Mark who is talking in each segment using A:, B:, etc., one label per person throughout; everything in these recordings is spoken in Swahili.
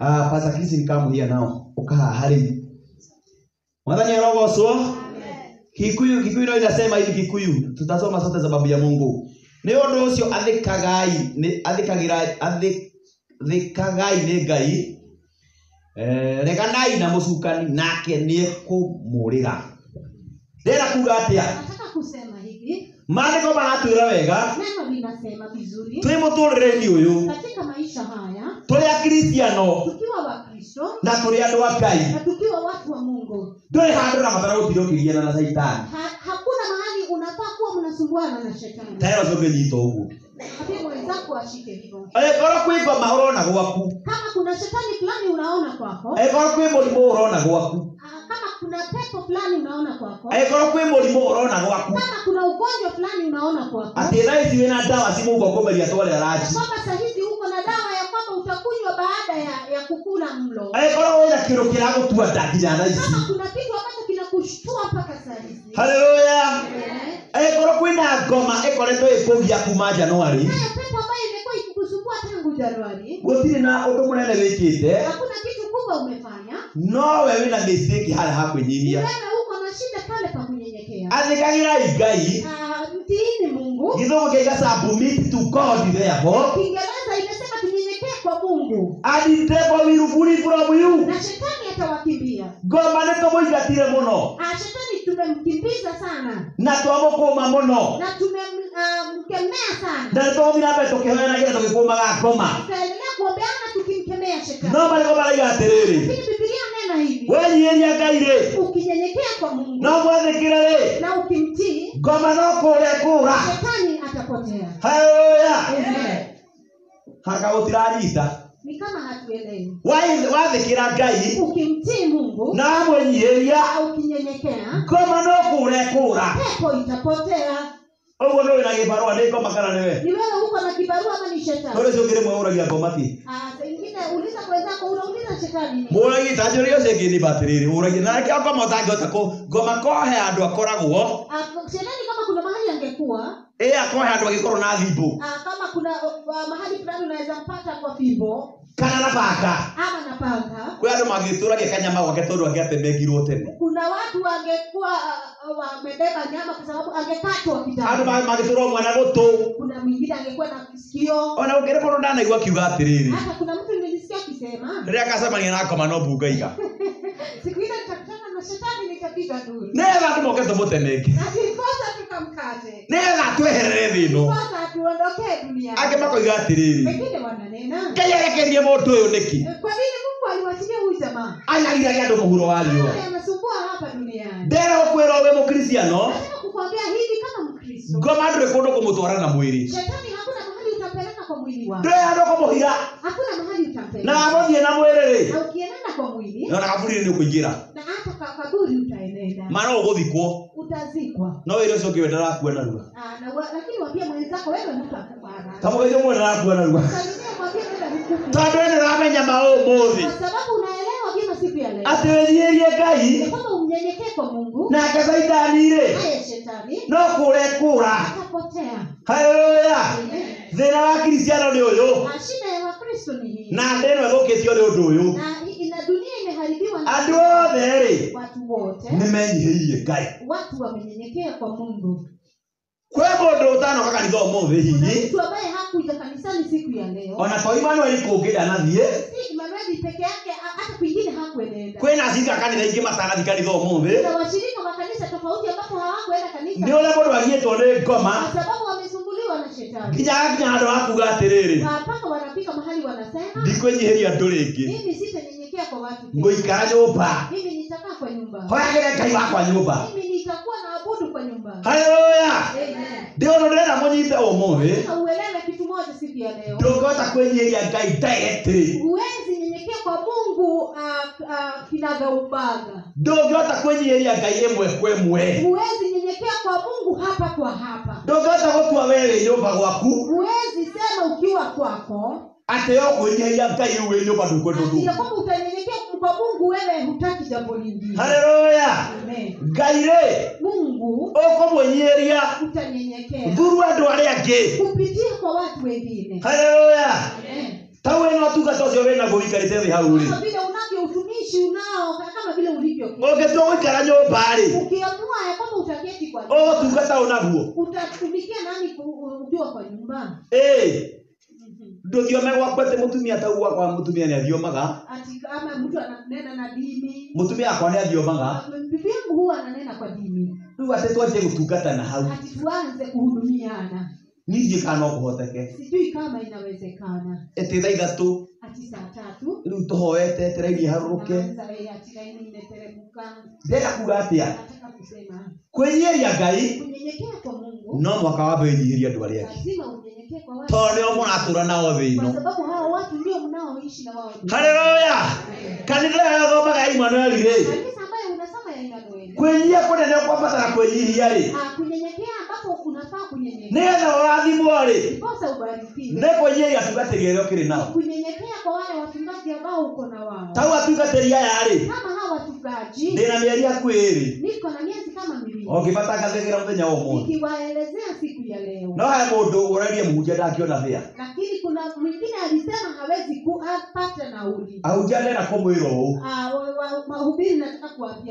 A: Ah, Pastor Chris nikamuhia nao ukaa hari mwathani arogocwo Kikuyu Kikuyu nao inasema hivi Kikuyu tutasoma sote sababu ya Mungu. Nĩ ũndũ ũcio athĩkagai athĩkagĩra athĩkagai nĩ Ngai. Eh, reganai na mũcukani nake nĩekũmũrĩra ndĩra kuga atĩa Maandĩko maratwĩra wega.
B: Neno linasema vizuri.
A: Twĩ mũtũrĩre-inĩ ũyũ.
B: Katika maisha haya,
A: tũrĩ akristiano.
B: tukiwa Wakristo
A: na tũrĩ andũ a Ngai.
B: na tukiwa watu wa Mungu,
A: ndũrĩ handũ ũrabatara gũtirũkĩriana na saitani.
B: Ha, hakuna mahali unafaa kuwa mnasumbuana na shetani.
A: tayari. Angĩkorwo kwĩ ngoma ũrona gwaku. Angĩkorwo kwĩ mũrimũ ũrona gwaku.
B: Ah, kama kuna pepo fulani unaona kwako,
A: angĩkorwo kwĩ mũrimũ ũrona gwaku.
B: Kama kuna ugonjwa fulani unaona kwako,
A: atĩ thaa ici wĩna ndawa ranji
B: kwamba uko na dawa ya kwamba utakunywa baada ya, ya kukula mlo,
A: angĩkorwo wĩna kĩrũ kĩragũtua nda nginya thaa ici
B: kama kuna kitu ambacho kinakushtua mpaka saa
A: haleluya.
B: Eh,
A: angĩkorwo kwĩna ngoma ĩkoretwo ĩkũgia kuma januari
B: Januari,
A: gũtirĩ na ũndũ mũnene wĩkĩte nowe wĩna mistake harĩa ha kwĩnyihia athĩkagĩrai ngai.
B: Ah,
A: gĩthũngũ kĩaiga submit to god therefore and devil will flee from you ngoma nĩ tũmũingatire mũno.
B: Ah, tumemkimbiza sana.
A: Na twamukuma muno.
B: Na tumemkemea sana,
A: na na mbere tũkĩhoyanagira tũgĩkũmaga ngoma
B: tutaendelea kuombeana tukimkemea shetani.
A: no marĩko maraiga atiriri
B: Lakini Biblia nena hivi,
A: wenyiĩria ngai rĩ?
B: Ukinyenyekea kwa Mungu.
A: No mwathĩkĩre rĩ?
B: Na ukimtii,
A: ngoma no kũrĩa kũra
B: shetani atapotea.
A: haleluya! Haka gũtiranyita
B: Ni kama hatuelewi.
A: Wa- wathĩkĩra ngai.
B: Ukimtii Mungu ukinyenyekea,
A: ngoma no kure kura
B: pepo itapotea.
A: ũguo nĩ wĩna gĩbarũa nĩ ngoma kana nĩ we
B: Ni wewe uko na kibarua ama ni shetani?
A: ũrĩ ũcio ũngĩ rĩmwe ũragia ngoma ti
B: Ah, saa ingine uliza mwenzako, unauliza shetani nini?
A: mũragi ta njũrĩ ũcio ĩngĩ nĩ batĩrĩrĩ ũragia na reke ngoma ũtangĩhota kũ ngoma kohe andå akoragwo.
B: Ah, agä korwo
A: ĩ akohe handũ agĩkorwo na thimbå
B: ah, kama kuna mahali fulani unaweza mpata kwa fimbo
A: kana na banga
B: ama na panga,
A: kwĩ magitura mangĩtũragia kanyama gwake tondũ angĩatemengirwo tene.
B: Kuna watu wangekuwa uh, wamebeba nyama kwa sababu angekatwa kitambo.
A: ma- mangĩtũrwo mwana gutu
B: Kuna mwingine angekuwa na kisikio.
A: Ona gũkĩrĩ mũndũ ndanaigua akiuga atiriri
B: Hata kuna mtu nilisikia akisema.
A: Rĩrĩa akacemania na ngoma no mbungaiga
B: siku ile nitakutana
A: nĩgetha andũ moke tũmũtemenge
B: Akikosa tukamkate.
A: nĩgetha tweherere thĩ ĩno
B: Kwanza tuondokee duniani.
A: angĩ makoiga atĩrĩrĩ ngai arekerie mũndũ ũyũ
B: jamaa?
A: anyagiragia andũ mũhuro wa riũa ndera ũkwĩra wĩ mũkristiano ngoma ndũrĩ kũndũ kũmũtwara na mwĩrĩ
B: utampeleka kwa mwili wako,
A: kũmũhira
B: hakuna mahali
A: na wamũthiĩ na mwĩrĩ rĩ
B: Na ukienenda kwa mwili
A: na kaburi nĩ ũkũingĩra
B: na hata kwa kaburi utaenenda,
A: ma no ũgũthikwo
B: utazikwa.
A: no wĩra ũcio ũngĩ we ndarakua narua.
B: Ah, lakini wapia mwenzako wewe mtu akubara.
A: kamũgeithio mwe ndarakua narua.
B: Salimia mwambie wewe hukufu.
A: tondũ ĩnĩ ũramenya maũmũthĩ
B: Kwa sababu unaelewa vyema siku ya leo.
A: Atĩ wĩnyihĩrie ngai.
B: Kwa
A: nake
B: thaitani-rĩ
A: no kå rekå
B: ra
A: haleluya Thĩna wa kristiano nä å
B: Na ni hii,
A: na
B: na hii- ina dunia imeharibiwa na
A: nä othe
B: wote,
A: nĩ menyihĩirie ngai.
B: må å
A: kwĩ mũndũ ũtanoka kanitha
B: Kuna
A: hihi? ona to imanueli kũngĩ ndanathiĩ
B: kwä na a-
A: cinga kanitha ingä matanathi kanitha
B: kanisa tofauti ambapo hawakuenda kanisa.
A: Nĩ ũrĩa mũndũ agiĩtwo nĩ ngoma
B: kwa sababu wamesumbuliwa na shetani,
A: nginya kuga atĩrĩrĩ
B: Na mpaka wanafika mahali wanasema
A: ndikwĩnyihĩria andũ rĩngĩ.
B: Mimi sitanyenyekea kwa watu tena.
A: ngũikara
B: mimi nitakaa kwa nyumba,
A: hoyagĩre ngai wakwa nyũmba.
B: Mimi nitakuwa na abudu kwa nyumba.
A: haleluya! Mũnyite ũmũthĩ.
B: Siku
A: ndũngĩhota kwĩnyihĩria ngai directly
B: huwezi kwa Mungu kinagaubaga uh, kinaga ubaga,
A: ndũngĩhota kwĩnyihĩria ngai ĩmwe kwa ĩmwe
B: huwezi nyenyekea kwa Mungu hapa kwa hapa,
A: ndũngĩhota gũtua we wĩ nyũmba gwaku.
B: Huwezi sema ukiwa kwako.
A: Atĩ yo kwĩnyihĩria ngai rĩu wĩ nyũmba ndũkwenda
B: ati
A: ũndũ
B: ya kwamba utanyenyekea kwa Mungu, wewe hutaki jambo lingine.
A: haleluya.
B: Amen.
A: ngai rĩ
B: Mungu
A: ũkũmũnyihĩria
B: utanyenyekea.
A: Thuru andũ arĩa angĩ
B: kupitia kwa watu wengine.
A: haleluya
B: Amen.
A: ta wä na tungata å cio wä naguo wikarä te thä hau rä
B: kama vile unavyo utumishi unao kama vile ulivyo.
A: Å ngä wika gå ikara nyå mba rä
B: ukiamua ya kwamba utaketi kwa
A: å tungata å naguo
B: utatumikia nani ku- ukiwa kwa nyumba?
A: Eh. ndå thiome gwakwa atä må tumia tau gwakwa må ni athiomaga
B: ati kama mtu ananena na dini
A: kwa akwa nä athiomaga
B: bibi yangu huwa ananena kwa dini
A: Tuwa u atä twanjie gå tungata na hau.
B: Ati tuanze kuhudumiana
A: ningä kana no kuhoteke
B: sijui kama inawezekana.
A: Ätä tha ithatå
B: ati saa tatu.
A: Rä u tå hoete tä raini harå ke
B: naanza eh, ati laini imeteremka
A: ndenda kuga atä a
B: nataka kusema
A: kwĩnyihĩria ngai? no mwaka wambe andũ arĩa angĩ.
B: Lazima unyenyekee kwa watu.
A: Tondũ nĩo mũratũra nao
B: na wao.
A: Haleluya! Kanitha ĩyo thomaga imanueli
B: ambayo unasoma ya Emmanuel
A: kwĩnyihia kũnene kwambatara kwĩnyihia rĩ
B: Ah, kunyenyekea ambapo unafaa kunyenyekea
A: nĩgetha ũrathimwo rĩ
B: ndiposa ubarikiwe.
A: Nĩ kwĩnyihĩria atungatĩri arĩa ũkĩrĩ nao. Tau atungatĩri aya rĩ?
B: Ndĩ
A: na mĩeri hakuhĩ ĩrĩ
B: miezi kama
A: mũthenya wa
B: mũndũ
A: no he mũndũ ũrerie mũhunjia ndangĩona thĩa?
B: Lakini kuna mwingine alisema hawezi kupata nauli.
A: Ahunjia ndena kũmwĩra ũũ.
B: Ah,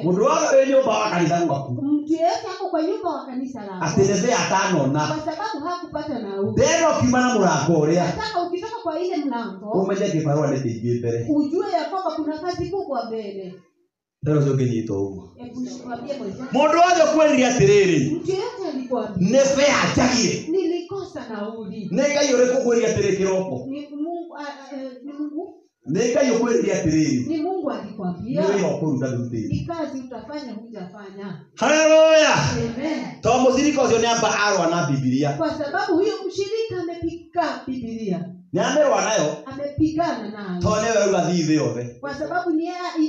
A: mũndũ wothe wĩ nyũmba wa kanitha gwaku. Atĩ nĩ thĩa atanona
B: nauli
A: ndenda ũkiuma na mũrango ũrĩa.
B: Ũmenye ukitoka kwa ile mlango
A: umenye kĩbarũa nĩ kĩingĩ mbere.
B: ujue ya kwamba kuna kazi kubwa mbele.
A: Ndero cio ngĩnyita ũguo. Mũndũ wothe ũkwĩrire atĩrĩrĩ nĩ bea
B: njagie
A: nĩ ngai ũrĩkũ ũkwĩrire atĩrĩ kĩroko
B: ni mungu ah, ah, eh, ni mungu alikwambia
A: wĩra ũkũruta ndũrutĩri
B: ni kazi utafanya hujafanya.
A: Haleluya!
B: Amen.
A: Ũcio nĩ amba arũa na bibilia
B: kwa sababu huyo mshirika amepiga bibilia
A: nĩ amerũa nayo
B: amepigana nayo.
A: Tondũ nĩwe rauga thiĩ thĩ yothe
B: kwa sababu ni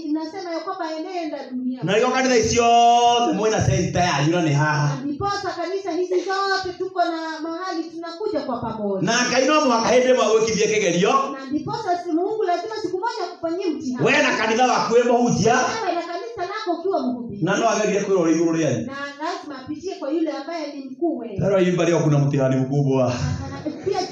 B: inasema ya kwamba enenda dunia.
A: Na nĩko kanitha ici ciothe mwĩna senta yanyu na nĩ haha.
B: Ndiposa kanisa hizi zote tuko na mahali tunakuja kwa pamoja.
A: Na ngai no mũhaka hĩndĩ ĩmwe gwĩkithie kĩgerio
B: na ndiposa si mungu lazima siku moja akufanyie mtihani.
A: We na kanitha waku wĩ mũhunjia
B: wewe na kanisa lako ukiwa mhubiri
A: na no agerie kwĩra ũrĩ igũrũ rĩanyu
B: na lazima apitie kwa yule ambaye ni mkuu wewe.
A: Taro imba kuna mtihani mkubwa.
B: Pia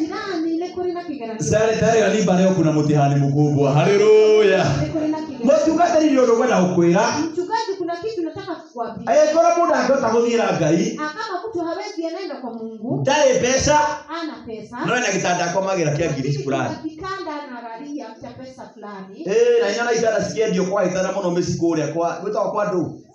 B: na
A: sare tare må kå kuna mutihani mkubwa. Haleluya.
B: Ile kuri na kigarani
A: mũtungatĩri nĩ ũndũ kwenda gũkwĩra
B: mchungaji kuna kitu nataka kukuambia.
A: Angĩkorwo mũndũ angĩhota gũthiĩra ngai.
B: Ndarä kama mtu hawezi anaenda kwa mungu.
A: Tare mbeca
B: ana pesa.
A: No ena gĩtanda akomagĩra kĩa ngiri
B: lakini
A: fulani.
B: kuna kitanda analalia cha pesa fulani.
A: Eh na inyana itanda cikiendio kwa ita na mĩci kũrĩa kwa ndũ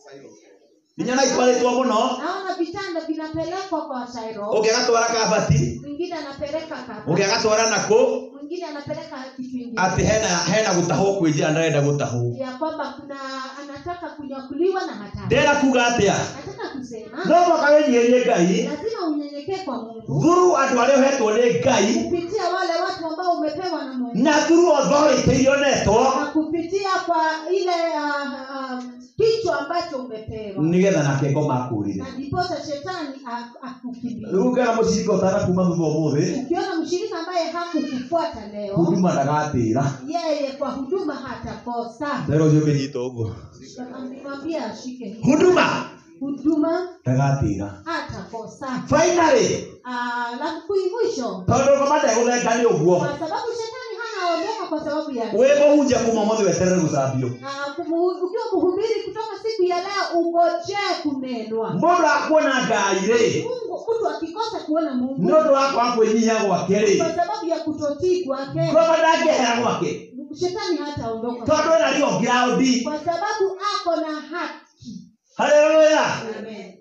A: inyana itwarĩtwo må
B: naona vitanda vinapelekwa kwa Cairo.
A: Ũngĩ agatwara kabati.
B: Mwingine anapeleka kaba
A: ũngĩ agatwara nakũ?
B: Mwingine anapeleka kitu kingine.
A: Ati hena hena gũtahwo kwĩ njĩra ndarenda gũtahwo.
B: Ya kwamba kuna anataka kunyakuliwa na hatari
A: kuga atĩa?
B: Nataka kusema.
A: No mwaka wĩnyihĩrie ngai.
B: Lazima unyenyekee kwa mungu.
A: Å andũ arĩa ũhetwo nĩ ngai.
B: Kupitia wale watu ambao umepewa na mungu.
A: Na thuru authority
B: na kupitia kwa ile uh, uh, kichwa ambacho umepewa.
A: Nigetha nake ngoma akũrĩre
B: na ndiposa shetani a- akukimbia
A: ngera mũcirika ũtana kuma thutha ũmũthĩ
B: ukiona mshirika ambaye hakukufuata leo
A: huduma ndagatira
B: yeye kwa huduma hatakosa.
A: Ndero ũcio ũkĩnyita ũguo
B: mwambia ashike
A: huduma!
B: Huduma
A: ndagatĩra
B: hatakosa.
A: Finally!
B: Ah, la kuimwisho
A: tondũ ngoma ndegũthenga nĩ ũguo
B: kwa sababu shetani hanaondoka kwa sababu ya
A: wĩ mũhunjia kuma mothe weterere gũcambio
B: Ah, ukiwa kuhubiri kutoka siku ya leo ungojee kunenwa.
A: Mbona akuona gaire
B: mungu mtu akikosa kuona mungu.
A: Ndoto wa kwaga yenyewe gwake rĩ
B: kwa sababu ya kutotii kwake.
A: Ngoma ndangĩhera gwake
B: shetani hataondoka.
A: Tondũ ĩna rio ground
B: kwa sababu ako na haki
A: haleluya.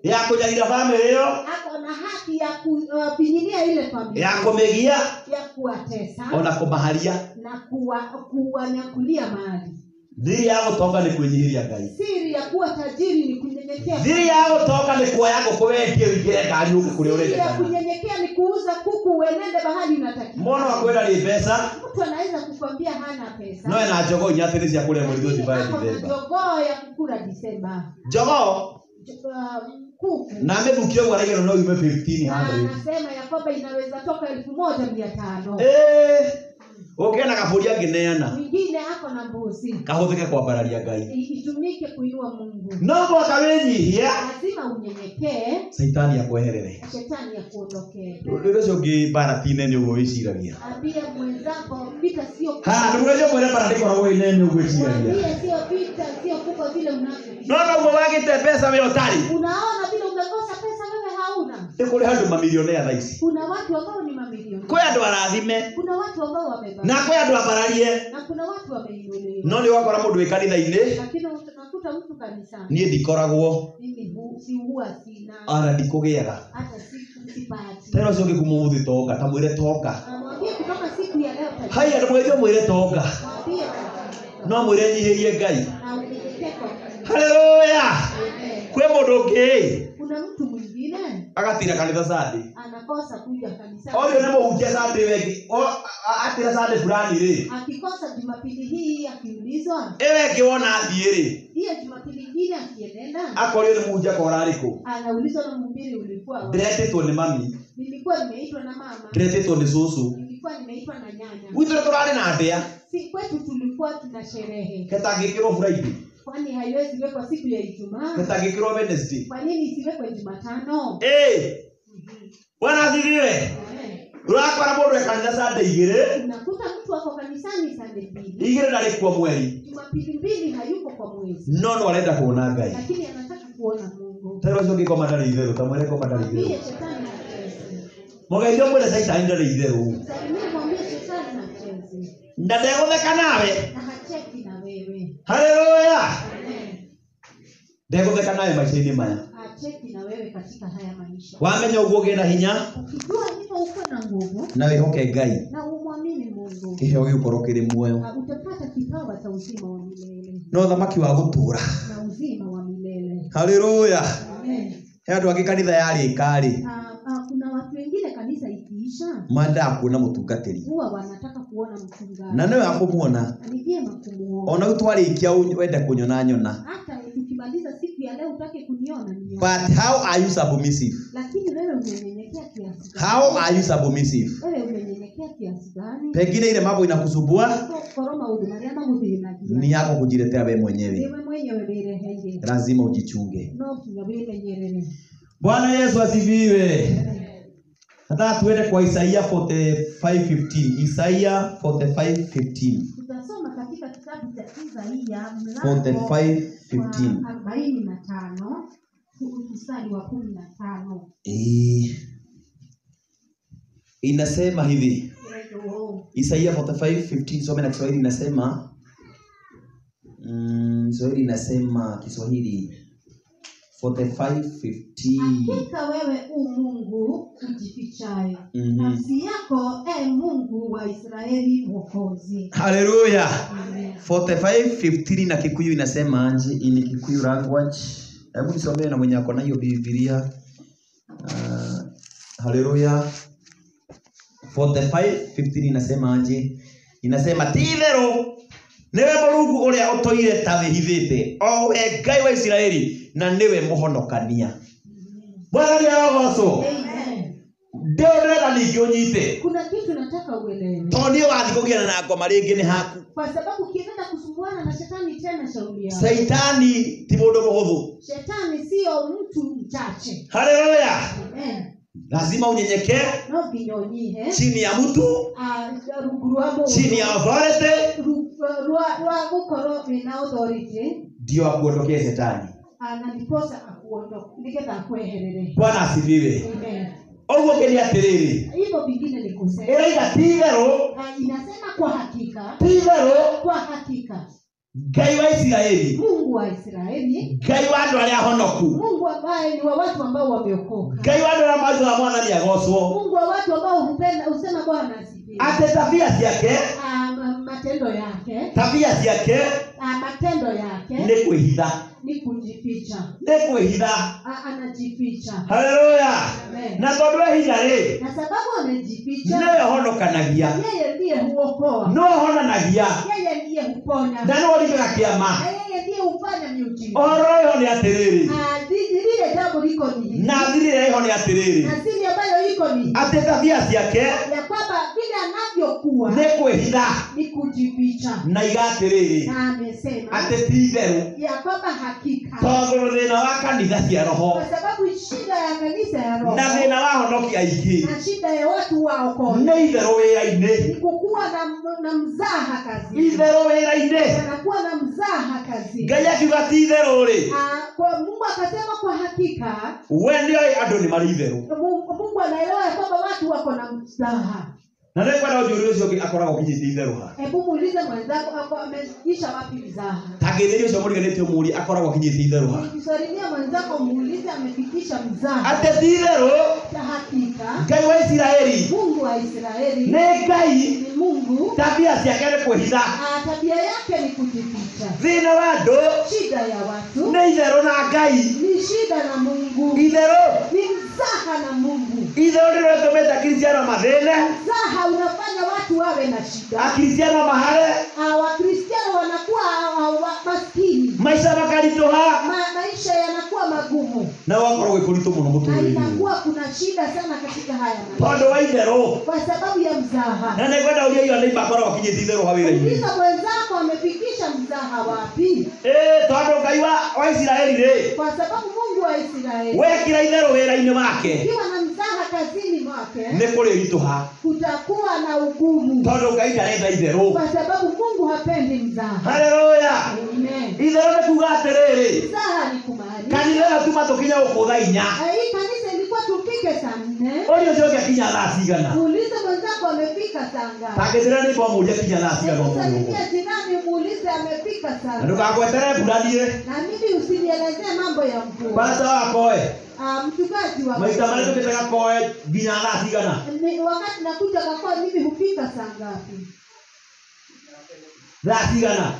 A: Ya kũnyagira bamĩrĩ ĩyo
B: ako na haki ya kupinyilia ile familia.
A: Ya kũmĩgia
B: ya kuwatesa.
A: Ona kũmaharia
B: na kuwa- kuwanyakulia mali.
A: Dhiri ya gũtonga ni kwĩnyihĩria ngai.
B: Siri ya kuwa tajiri ni
A: thiri yao toka kuoya ngũkũ wendie wĩingĩre ngari kũrĩa
B: siri ya
A: ũrendekana
B: kunyenyekea ni kuuza kuku uenende bahali unatakiwa.
A: Mwana wa kwenda nĩ mbeca
B: mtu anaweza kukwambia hana pesa.
A: Noe na jogo inya cia mweri thũcibaya
B: ako na
A: dithemba
B: jogoo ya kukula disemba.
A: Jogo
B: Jo- uh, kuku.
A: Na mĩthukio ũguo araigana no yume 1500
B: na
A: 100
B: anasema ya kwamba inaweza toka elfu moja mia tano.
A: Eh, angĩneana
B: hako na mbuzi.
A: Kahũthĩke kwambararia ngai.
B: Itumike kuinua mungu.
A: No mwaka wĩnyihia
B: lazima unyenyekee.
A: Ya akweherere.
B: Shetani ya
A: rĩrĩ ũcio ũngĩ mbara ti nene ũguo wĩciragia.
B: Ambie mwenzako vita sio
A: ha ndũmũgecio mwĩre mbara ndĩkoragwo ĩ nene ũguo wĩciragia.
B: Sio vita sio kubwa vile unavyo.
A: No noguo wagĩte mbeca wĩ ũtarĩ.
B: Unaona vile umekosa pesa wewe hauna?
A: Nĩ kũrĩ andũ mamilionea tha ici.
B: Kuna watu ambao ni mamilioni
A: kwĩ andũ arathime.
B: Kuna watu ambao
A: na kwĩ andũ ambararie
B: na kuna watu wameinuliwa.
A: No nĩ wakora mũndũ wĩ kanitha-inĩ?
B: Niä unakuta mtu kanisani.
A: Niĩ ndikoragwo. Ndikũgĩaga.
B: Hata siku sipati.
A: Tena ũcio ũngĩ kuma ũmũthĩ tonga ta mwĩre tonga.
B: Hai kutoka siku ya leo tajiri.
A: hai andũ mwĩthio mwĩre tonga.
B: No
A: no mwĩre nyihĩrie ngai. Haleluya mũndũ ũngĩ?
B: Kuna mtu mwingine
A: agatira kanitha sande
B: anakosa kuja kanisani
A: oyo nĩ mũhunjia sande wengi atira sande fulani ri.
B: Akikosa jumapili hii akiulizwa?
A: Ewe kiona wona ri?
B: Hiyo jumapili akienenda?
A: Akorio kora rĩkũ
B: anaulizwa na mhubiri ulikuwa wapi?
A: ndiretĩtwo nĩ mami.
B: Nilikuwa nimeitwa na mama.
A: Ndiretĩtwo ni cũcũ.
B: Nilikuwa nimeitwa na nyanya.
A: Gwitũ nĩ tũrarĩ na ndĩa
B: si kwetu tulikuwa tuna sherehe.
A: Ketangĩkĩrwo friday
B: kwani haiwezi wekwa siku ya ijumaa?
A: Wednesday.
B: Kwa nini isiwekwe jumatano?
A: Ĩ
B: Mhm.
A: bwana athigiwe urakora mundu ekanitha sande igiri
B: unakuta mtu ako kanisani sande mbili.
A: Igĩrĩ ndarĩ kuo mweri.
B: Jumapili mbili hayuko kwa mwezi.
A: No no arenda kuona ngai.
B: Lakini anataka kuona mungu.
A: Tena ũcio ũngĩ koma ndarĩ itherũ ta mwĩre koma ndarĩ
B: mwambie
A: itherũ
B: shetani na chezi
A: mũgeithio mwĩre caitani
B: ndari itheru na
A: ndegũtheka nawe
B: na hacheki na wewe
A: haleluya!
B: Amen.
A: ndegũtheka nawe maica-inĩ maya
B: Acheki na wewe katika haya maisha.
A: Wamenya ũguo ũgĩe na hinya.
B: Ukijua hivyo uko na nguvu.
A: Na wĩhoke ngai.
B: Na umwamini mungu.
A: Kĩheo gĩgũkorwo kĩrĩ muoyo
B: na utapata kipawa cha uzima wa milele.
A: No thamaki wa gũtũũra
B: na uzima wa milele.
A: Haleluya!
B: Amen.
A: he andũ angĩ kanitha yarĩka-rĩ
B: Ah, ah, kuna watu wengine
A: mandaga kuona
B: mchungaji
A: na nĩwe
B: akumuona
A: ona u twarikia wende kũnyona nyona. But how are you submissive?
B: Wewe
A: how are you submissive?
B: Wewe
A: pengine ile mambo inakusumbua? Ni yako kujiletea we mwenyewe.
B: Niwe
A: lazima ujichunge. Bwana yesu asifiwe nataka tuende kwa isaia 45:15 isaia 45:15
B: tutasoma katika kitabu cha isaia mlango
A: 45:15
B: wa arobaini na tano mstari wa kumi na tano.
A: Eh, inasema hivi. Isaia 45:15 soma na kiswahili inasema. Mm, kiswahili inasema kiswahili. 45:15
B: hakika wewe u mungu ujifichaye
A: Mhm.
B: nafsi yako e mungu wa israeli mwokozi.
A: Haleluya
B: Amen.
A: 45:15 na kikuyu inasema anje ini kikuyu language. Hebu nisomee na mwenye ako na hiyo bibilia uh, haleluya 45:15 inasema anje inasema ti-itherũ nĩwe uria utoire ta wihithite o we ngai wa isiraeli na nĩwe mũhonokania. Bwana nĩarogocwo
B: Amen.
A: ndĩ ndĩrenda ningĩ ũnyite
B: kuna kitu nataka uelewe.
A: Tondũ niĩ wathiĩ kũgiana na ngoma rĩngĩ nĩ haku.
B: Kwa sababu ukienda kusumbuana na shetani tena shauri yako.
A: Saitani ti mũndũ mũhũthũ.
B: Shetani sio mtu mchache.
A: Haleluya! Lazima unyenyekee
B: unyihe.
A: Chini ya mtu.
B: Ah,
A: chini ya authority. Ndio akuondokee shetani
B: ah, na ndiposa akuondoka nigetha akweherere.
A: Bwana asifiwe.
B: Amen.
A: ũngĩ nĩ atĩrĩrĩ
B: hivyo vingine ni kusema Ah, inasema kwa hakika. kwa hakika.
A: Ngai wa isiraeli.
B: Mungu wa israeli
A: ngai wa andũ arĩa ahonoku.
B: Mungu ambaye ni wa watu ambao wameokoka.
A: Ngai wa andũ arĩa mathuaga mwathani agocwo
B: mungu wa watu ambao hupenda husema bwana asifiwe.
A: Atĩ tabia ciake
B: Ah, matendo yake.
A: tabia ciake
B: ah, matendo yake.
A: nĩ kwĩhitha
B: ni kujificha.
A: Ni kwĩhitha
B: anajificha.
A: Haleluya. Na tondũ e hinya rĩ
B: na sababu amejificha
A: nĩwe ũhonokanagia.
B: yeye ndiye huokoa.
A: No ũhonanagia.
B: Yeye ndiye huponya.
A: Na no ũringaga kĩama.
B: Yeye
A: ũhoro ũyũ nĩ atĩrĩrĩ
B: Ah,
A: na thirĩra ĩho nĩ atĩrĩrĩ
B: na siri ambayo iko ni hii,
A: atĩ tabia ciake nĩ kwĩhitha na igatĩrĩrĩ atĩ ti itherũ
B: ya kwamba hakika
A: tondũ thĩna wa kanitha cia roho
B: kwa sababu shida ya kanisa ya roho
A: na thĩna wa honoki aingĩ nĩ itherũ wĩra-inĩ
B: ni kukuwa na, na mzaha kazini
A: itherũ wĩra-inĩ ngai akiuga ti
B: Ah, kwa mungu akasema kwa hakika
A: we nĩoĩ andũ nĩ marĩ itherũ
B: mungu, anaelewa ya kwamba watu wako na mzaha
A: na nĩ kwenda cio ũcio ũngĩ akoragwo kinyĩtie itherũ ha
B: hebu muulize mwenzako ako ameisha wapi mzaha
A: tangĩthĩria ũcio mũriganĩtie ũmũrie akoragwo akinyĩtie itherũ itherå
B: Ukisalimia mwenzako muulize amefikisha mzaha
A: atĩ ti
B: hakika
A: ngai wa isiraeli.
B: Mungu wa israeli
A: nĩ ngai.
B: Mungu.
A: Tabia ciake nĩ kwĩhitha
B: ah, tabia yake ni kujificha
A: thĩna wa andũ.
B: Shida ya watu.
A: Nĩ itherũ na ngai.
B: Ni shida na mungu.
A: Itherũ
B: ni mzaha na mungu.
A: Hizo ndio rĩtũmĩte Kristiano mathĩne
B: mzaha unafanya watu wawe na shida.
A: Akristiano mahare.
B: Ah, wakristiano wanakuwa wa- maskini.
A: Maica makaritũha
B: Ma, maisha yanakuwa magumu.
A: Na kũritũ mũno
B: na
A: mũtũrĩre
B: inakuwa kuna shida sana katika haya maisha.
A: Tondũ wa itherũ.
B: Kwa sababu ya mzaha.
A: Na nĩ kwenda hiyo iyo kwa akoragwo akinyĩtie itherũ ha wĩra-inĩ.
B: Uliza mwenzako amefikisha mzaha wapi?
A: Eh, tando ngai wa wa re.
B: kwa sababu mungu wa israeli
A: wekĩra itherũ wĩra-inĩ wake
B: mwake.
A: Nĩ kũrĩritũha
B: kutakuwa na ugumu.
A: Tondũ ngai ndarenda itherå
B: kwa sababu mungu hapendi mzaha
A: haleluya!
B: Amen.
A: itherũ nĩ kuga atä
B: rä ni
A: kanitha ä yo tuma tå kinya gå inya
B: tha inya
A: ũria ũcio ũngĩ akinya thaa cigana? Tangĩthĩra nĩ mbamũria kinya thaa cigana
B: ngapi.
A: ndũkagwetere mbura niĩ
B: na mimi usinielezee mambo ya mvua.
A: Bata wakoe
B: mchungaji wa
A: maita marĩa tũkĩte gakoe nginya thaa cigana
B: Ni- wakati nakuja kakao mimi hufika saa ngapi?
A: Thaa cigana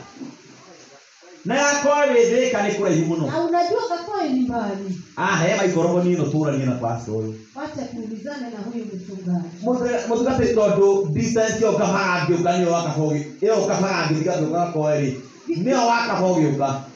A: na yakoe wĩthĩka nĩ kũraihu mũno
B: na unajua kakao ni mbali.
A: Ahe maikorogo niĩ tũranie na pasta ũyũ
B: wacha tuulizane na huyo mchungaji.
A: Mũtugatĩ tondũ distance ĩyo kabaga ngĩũka nĩyo wakabogi ĩyo kabaga ngĩtiga ngĩũka gakoe rĩ nĩyo wakaba ũgĩũka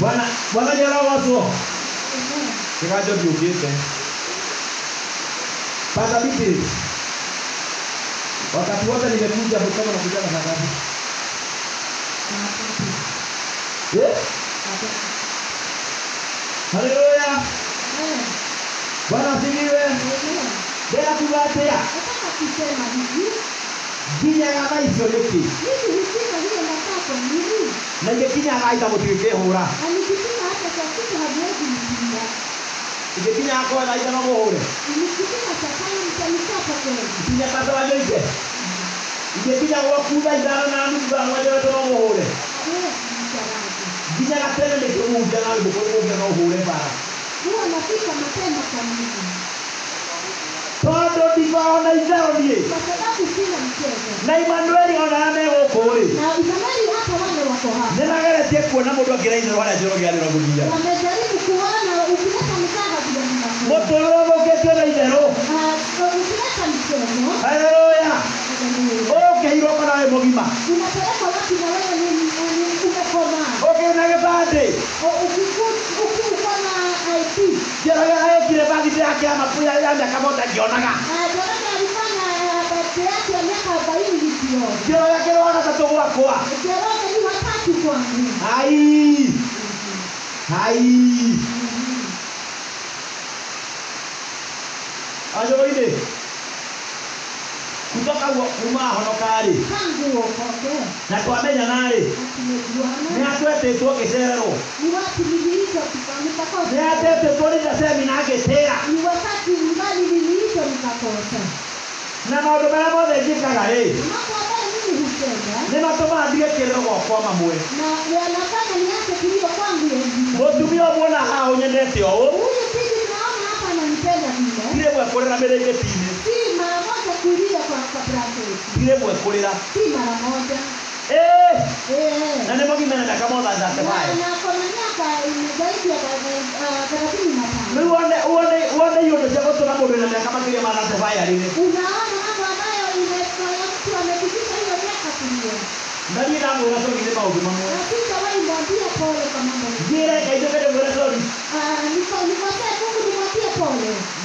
A: bwana bwana
B: Amen.
A: kĩganjo gĩũkĩte pata Beatrice, wakati wote nimekuja mkono na Saa
B: tatu.
A: Eh? Haleluya bwana asifiwe
B: Amen.
A: ndĩra nginyaga thaa icio nĩkĩ
B: mimi hufika hiyo masaa kwa nini
A: na ingĩkinya thaa itha må
B: na kä hå ra ingä haviwezi nikinga
A: ingĩkinya akoe thaa itha no
B: må hå re
A: ikinya tata wanyoike ingĩkinya gwaku thaa ithano na nuthu no må
B: hå re
A: nginyaga tene nĩkĩmũnja na må no ũhũre bara.
B: huwa nafika mapema kwa
A: niĩ
B: kwa sababu sina mchezo
A: na imanueli ona arĩa me gũkũ rĩ
B: na isamari hata wale wako hapa
A: nĩ mageretie kuona mũndũ akĩra itherũ harĩa njoro gĩarĩro gũthia
B: wamejaribu tio na itherå vile mnakuwa
A: mũtũrĩre ũthũkĩtio na må
B: gima å kä
A: na gä kana wĩ mũgima
B: unapelekwa wapi na wewe ni ni- umekomaa
A: ũkĩna gĩbandĩ
B: ukiuko na IP
A: njoro gĩaekire bagithĩ yake ya makuya ya mĩaka mothe ngĩonaga
B: Ah, Jordan alifanya eh, kila yake ya miaka arobaini likiona
A: njoro yake nĩ wa gatatũ gwakwa
B: Jordan ni watatu kwangu
A: ai ai ajoro-inĩ kutoka guo- kuma honokarĩ
B: tangu uokoke.
A: Na twamenyanarĩ
B: na tumejuana
A: nĩ atwetĩtwo ngĩcererwo
B: ni wapi niliitwa tuka-
A: nĩ
B: nikakosa
A: atwetĩtwo rĩta semina ngĩtĩra
B: ni wakati mbali niliitwa nikakosa
A: na maũndũ marĩa mothe njĩkaga rĩ nĩ matũmaga ndige kĩrĩro gwakwa mamwe mũtumia ũmuona haha ũnyendete ũũ tirĩ mwe kũrĩra mĩrĩngĩti-inĩ tirĩ mwe kũrĩra na nĩ ndatebae
B: Na mĩaka na miaka ime- zaidi ya
A: wone u wone iũndũ cia gũtũra ndå na mĩaka makĩria ma ndatebae arä rä
B: Unaona mambo ambayo imefanya mtu amefikisha hiyo miaka kulia.
A: Ndariä ndamwä ra cori nä maå ndå mamwe thiä re kaitå kende mwä ra cori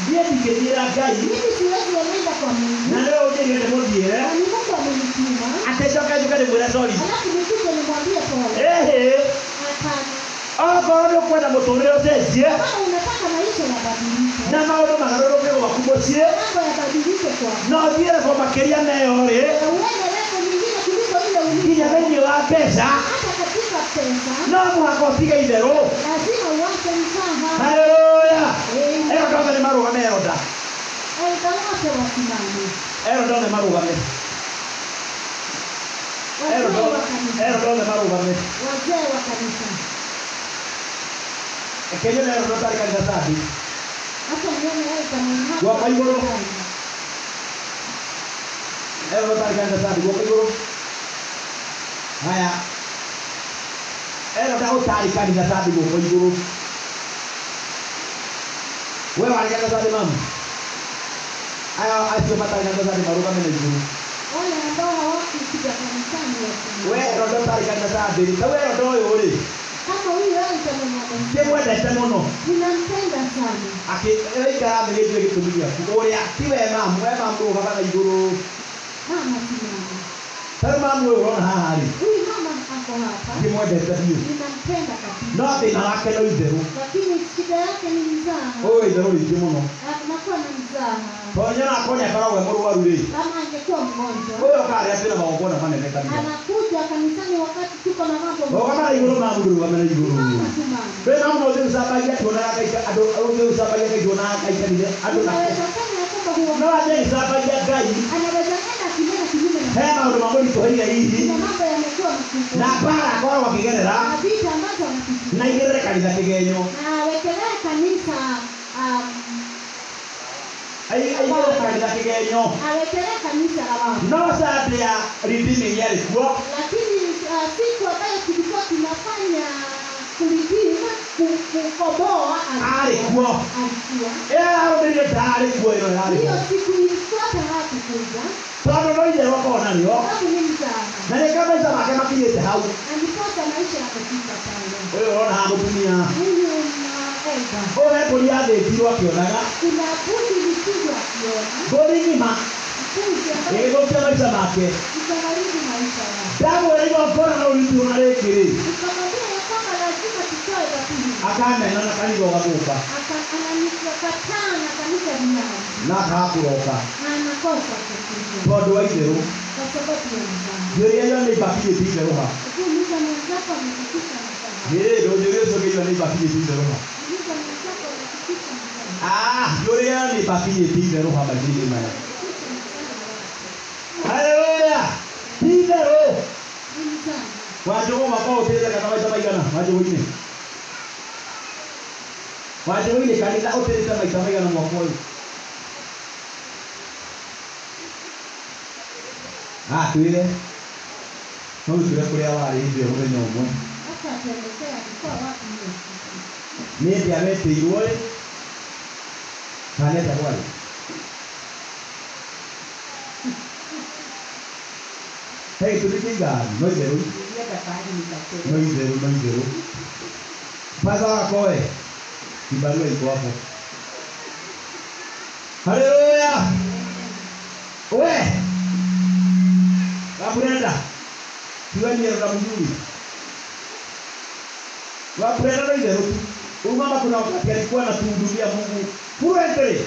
A: thiä ndikä thiä ra ngai na nä we å njä rire ndä må thiä re atä coka njå kende mwä ra cori ähä okorwo nä å kwenda må tå rä re å cenjie na maå ndå magarå ke gwaku må ciä no thiä rebo makä ria meyo rä nginya
B: ulivyo.
A: thä inä wa mbeca
B: Hata katika pesa,
A: no må haka å tige itherå
B: lazima uache msaha.
A: haleluya
B: Eh,
A: eroda othe nä marå game eroda
B: aidha wote wasimame.
A: eroda othe marå game
B: Wazee wa kanisa.
A: eroda othe marå game
B: Wazee wa kanisa.
A: kenyo nä eroda tarä kanitha tandi
B: Hata nione aidha mwenye haki
A: Guoko igũrũ.
B: ndani.
A: eroda tarä kanitha tandi guoko igå rå haya. Eroda å tarä kanitha tandi guoko igå rå we warä kanitha tandi mamu? Aya acio matarä kanitha tandi marå na igå rå we eroda å tarä kanitha tandi ta we eroda å yå rä
B: Kama huyu aidha mwenye
A: kä
B: kanisa.
A: mwendete må no?
B: Ninampenda sana.
A: akĩikara thĩ gĩtue gĩtũmi gĩaku ti we mamu? We mamu rũgama na igũrũ
B: Mama
A: ũrona haha rĩ
B: Huyu mama ako hapa.
A: ndĩmwendete biũ
B: Ninampenda kabisa.
A: no thĩna wake no itherũ
B: Lakini shida yake ni mzaha.
A: ũyũ itherũ rĩingĩ mũno
B: Anakuwa na mzaha.
A: rĩ
B: Kama angekuwa mgonjwa.
A: manene
B: Anakuja kanisani wakati tuko na mambo
A: na na na
B: anaweza
A: he hihi
B: mambo yamekuwa makubwa.
A: na mbara akoragwo akĩgerera
B: Na
A: igĩrĩre kanitha
B: awekelee kanisa um,
A: kanitha
B: la watu.
A: no sande ya kuo
B: Lakini uh,
A: kuo.
B: alikuwa. Hiyo
A: kuo tondũ no narĩo
B: sababu ni
A: na nä kamaica make makinyĩte hau.
B: Å yå maisha ha må
A: tumia å haha mũtumia
B: ri Eva
A: tirwo akĩonaga
B: akiona.
A: Mbũri ng'ima. Ĩgĩthũkia maica make
B: ndagwä
A: ra igongona no ritũ rä rĩngĩ rĩ
B: Nikamwambia ya kwamba lazima tutoe dhabihu.
A: akamena na kanitha ũgathũka
B: na
A: wa itherũ njũria ĩyo nĩ ibakinyĩte itherũ ha
B: Ukiuliza mwenzako amefikisha mzaha.
A: ĩ ndũnjũria ũcio ngĩiga nĩ ibakinyĩte itherũ ha
B: Uliza mwenzako amefikisha mzaha.
A: Ah, njũria nĩ ibakinyĩte itherũ ha maya haleluya ti itherũ
B: Ni mzaha.
A: wanjũgũ makorwo ũtĩte kana maita maigana wanjũgũ-inĩ wanjũgũ-inĩ kanitha ũtĩrĩte maita maigana mwaka ũyũ Ah, twĩre no ũtwĩre kũrĩa warĩ hĩndĩ ĩyo mũthenya ũmwe
B: Hata akielezea alikuwa wapi hiyo siku.
A: nĩ hĩndĩ ametĩirwo rĩ kana nĩetagwo rĩ he gĩtũmi kĩigani no itherũ
B: Nilienda pahali nikacheza.
A: No itherũ no itherũ wako we kibarua iko hapo haleluya. We wapurenda tiwaniera mzuri wapurenda no huyu kuna wakati alikuwa anatuhudumia mungu. Fluently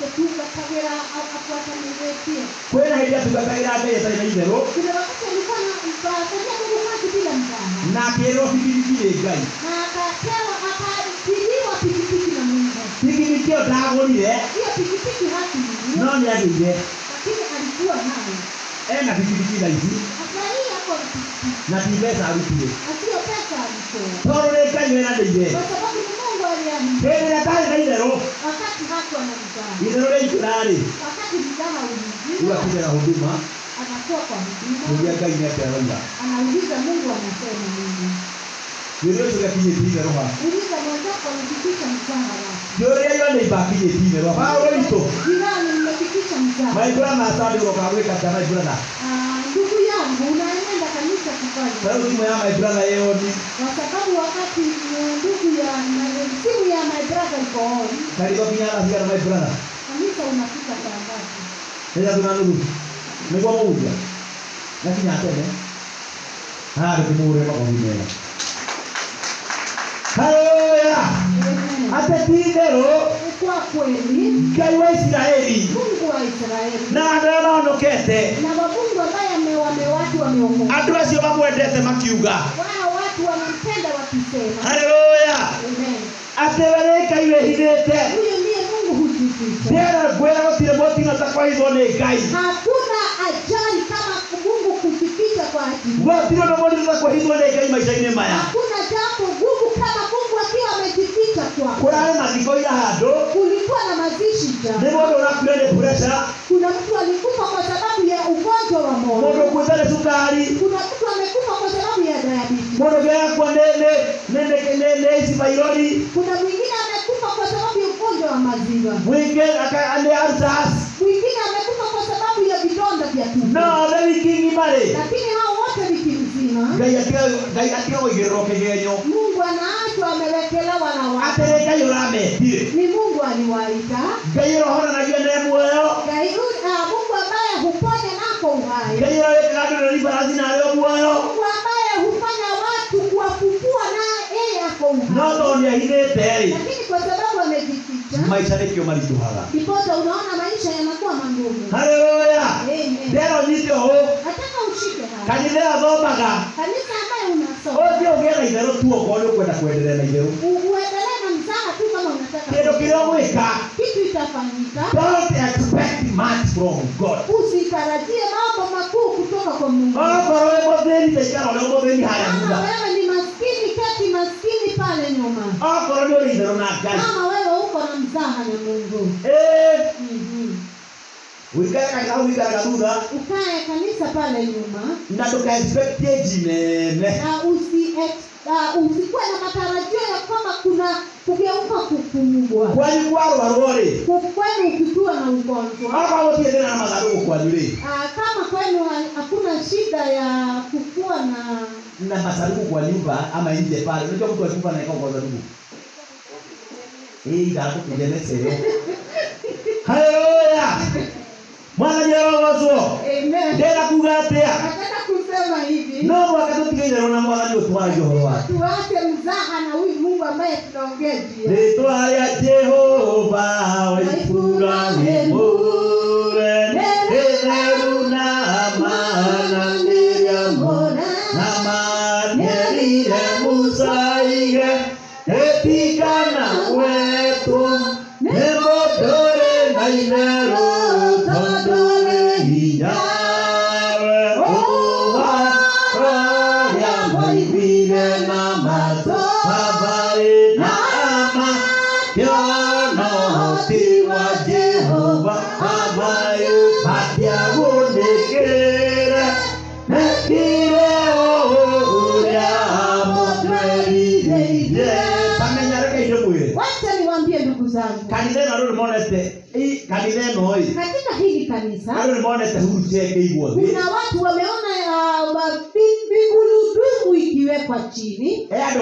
B: Yake tu katagera afuataniletie.
A: kwĩna hĩndĩ atungatagĩra ngai ĩtarĩ na itherũ
B: Kuna wakati alikuwa anafanyia Mungu kazi bila mzaha.
A: na akĩrwo bigirigi ngai ndagũrire
B: Hiyo pikipiki hakununua,
A: no nĩ agĩire
B: lakini
A: ena bigirigi thaa ici
B: Afurahia kwa pikipiki.
A: na ti mbeca arutire tondũ nĩ ngai
B: ni Mungu
A: ndarĩ na itherũ
B: Wakati hakuwa na mzaha.
A: itherũ rĩaingĩra rĩ
B: Wakati
A: akĩgera huduma.
B: Anakuwa kwa huduma.
A: Kuria ngai nä atä arauga
B: anauliza mungu anasema nini.
A: Å cio gakinyä tie ha
B: uliza mwenzako amefikisha mchanga wake
A: kä å rä a yonä imbakinyä tie itherå baå itå
B: jirani mmefikisha mchanga?
A: Maigå na sandä å roka gwä na
B: Ah, ndugu yangu unaenda kanisa kufanya. Kwa sababu wakati ndugu ya simu ya my brother iko on. Kanisa unafika saa ngapi?
A: Nä atå na nuthu nä lakini atende hå rä makobi mega haleluya Itherå
B: kwa kweli
A: ngai wa isiraeli
B: mungu wa israeli.
A: Na andå arä a mahonokete
B: na wabungu ambaye ame- wame watu wameokoka
A: andå acio mamwendete makiuga.
B: Wao watu wanampenda wakisema.
A: Haleluya.
B: Amen.
A: atä we nä ngai wä hithä
B: huyo ndiye mungu hujificha
A: ndera ngwä ra gå tirä motinga ta kwahithwo nä ngai.
B: Hakuna ajali kama mungu kujificha kwa ajili.
A: Na må ta kwahithwo nä ngai maica-inä maya.
B: Hakuna jambo gumu kama akiwa kwako
A: kurare mathiko ya hado.
B: ulikuwa na mazishi
A: å rakuire nä pureca
B: kuna mtu alikufa kwa sababu ya ugonjwa wa moyo.
A: Ndå å kuä
B: kuna mtu amekufa kwa sababu ya diabetes.
A: Må gaya kwa nene nene kelele hizi bairori
B: kuna mwingine amekufa kwa sababu ya ugonjwa wa maziwa.
A: Mwingine akaende arusas
B: mwingine amekufa kwa sababu ya vidonda vya tumbo.
A: No the wikingi marä
B: lakini hao wote wiki mzima
A: ngai atiga gå igä rä ro kä genyo
B: mungu anaachwa na
A: å rametire
B: ni mungu aliwaita.
A: Ngai å na ne muoyo
B: Ngai- ah, mungu ambaye huponya nako uhai
A: rawä kaga andå rä barathi narä muoyo
B: mungu ambaye hufanya watu kuwafufua na yeye ako uhai
A: no nä ahithä te rä
B: lakini kwa sababu amejificha
A: maisha yake kä o maritå
B: unaona maisha yanakuwa magumu.
A: Haleluya
B: Amen.
A: nyite å
B: nataka ushike hapa.
A: Kanitha ä
B: kanisa ambaye unasoma
A: thiä na itherå tu okorwo nä å kwenda na itherå
B: kĩndũ kĩrĩa na msaha tu kama unataka
A: kä ndå kä rä a å gwä ka
B: kitu itafanyika
A: don't expect much from god.
B: Usitarajie mambo makuu kutoka kwa mungu
A: okorwo wĩ mũthĩni taikara ũrĩa mũthĩni a må thä ni harä
B: kama
A: thutha
B: wewe ni maskini keti maskini pale nyuma
A: okorwo nĩ ũrĩ rä na ngai
B: kama wewe uko na mzaha na mungu.
A: Wä katika hau wikaraga thutha
B: ukae kanisa pale nyuma.
A: Na ndå ka expectage
B: na usi ex- ah, usikuwe na matarajio ya kwamba kuna kugeuka kupungua
A: Kwani rä
B: kwenu ukitua na ugonjwa?
A: Tiä na matharå gå kwanyu
B: Ah, kama kwenu hakuna shida ya kukua na
A: na masanduku kwa nyumba ama nje pale. Unajua mtu akifa anaeka kwa sanduku hii ndio kujenezero haleluya jerogozwo
B: Amen.
A: ndenda kuga atia
B: nataka kusema hivi.
A: No mwaka tutigaire na mwathani ndio wa wake
B: yake.
A: rĩtwa rĩa jehova waifura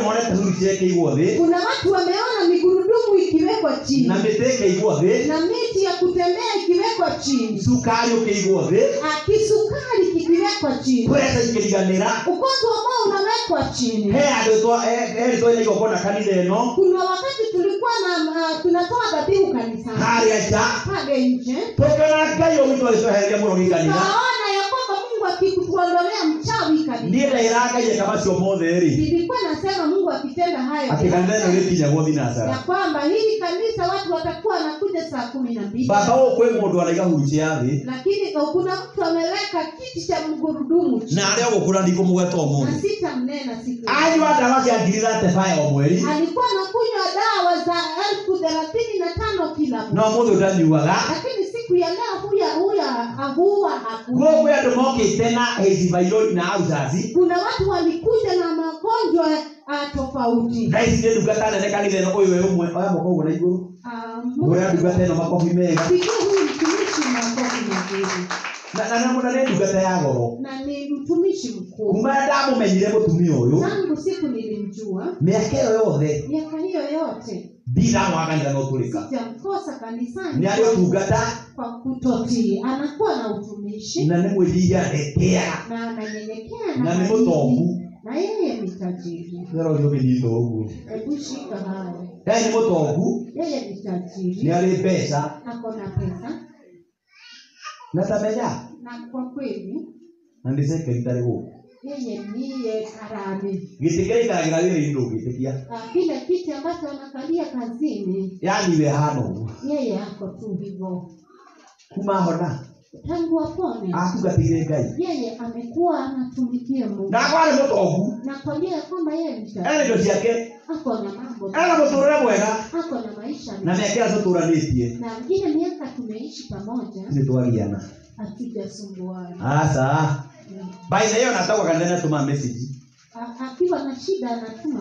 A: monete huru ciakeigwo thĩ
B: kuna watu wameona migurudumu ikiwekwa chini.
A: Na mĩtĩ ĩkeigwo thĩ
B: na miti ya kutembea ikiwekwa chini.
A: Ũkĩigwo thĩ
B: Ah, kikiwekwa chini.
A: Pwesa ikĩriganĩra
B: ugonjwa ambao unawekwa chini.
A: He andũ twa- he- he andũ twena igongona kanitha ĩno
B: kuna wakati tulikuwa na uh, tunatoa dhabihu kanisani.
A: Harĩa nja
B: nje.
A: Ngai mũno
B: tukaona ya kwamba mungu akikuondolea mchawi kabisa.
A: Ndiye ndaĩra ngai eka macio mothe rĩ
B: nilikuwa nasema mungu akitenda hayo
A: atĩ kanitha ĩno gĩkinyagwo
B: ya
A: thinacara
B: kwamba hili kanisa watu watakuwa wanakuja saa kumi na mbili.
A: Baba ũũ kwĩ mũndũ araiga hurucia thĩ
B: lakini kuna mtu ameweka kiti cha mgurudumu.
A: Na arĩa to ndikũmũgweta
B: na sitamnena siku
A: anyua ndawa cia ngiri thate baya o mweri.
B: Alikuwa anakunywa dawa za elfu thelathini na tano kila
A: no ndanyuaga
B: lakini siku siku ya leo huya huya huwa
A: guo
B: haku
A: kwĩ andũ mokĩte na na aujaci
B: kuna watu walikuja na magonjwa uh, tofauti.
A: Tha ici ndungata nene kanitha ĩno ũyũ wĩ ũmwe oya moko ũguo na igũrũ ũrĩa ndungata ĩno makobi mega
B: pigia huyu mtumishi makofi mazuri
A: na na na nĩ ndungata ya goro.
B: Na ni mtumishi mkuu.
A: Kuma ndamũmenyire mũtumia ũyũ
B: tangu siku nilimjua.
A: Miaka ĩyo yothe
B: miaka hiyo yote.
A: Ndinamwakanitha no tũrĩka
B: sijamkosa kanisani.
A: Nĩ arĩ ũtungata.
B: Kwa kutotii anakuwa na utumishi.
A: Na nĩ mwĩthiia ndetĩaga
B: na ananyenyekea
A: na nĩ
B: na
A: mũtongu.
B: Na yeye ni tajiri.
A: Rero ũcio ũkĩnyita ũguo
B: hebu shika hayo
A: yeye nĩ mũtongu.
B: Yeye ni
A: nĩ
B: tajiri
A: arĩ mbeca.
B: Pesa
A: na tamenya
B: na kwa kweli
A: na ndĩceke itarĩ gũkũ
B: yeye niye karani
A: gĩtĩ kĩrĩa ikaragĩra wĩra-inĩ ndũngĩtĩkia
B: Ah, kile kiti ambacho anakalia kazini.
A: Yani we hana ũguo
B: yeye ako tu hivyo.
A: Kuma hona.
B: Tangu apone
A: ngai.
B: yeye amekuwa anatumikia mungu.
A: Na
B: kwamba yeye ni
A: ena
B: tajiri
A: indo ciake.
B: Ako na
A: ena mũtũrĩre mwega
B: na maisha
A: na mĩaka ĩrĩa tũtũranĩtie
B: na ile miaka tumeishi pamoja
A: nĩ twagiana aca baitha ĩyo natagwa kanitha natũma message.
B: A- akiwa na shida anatuma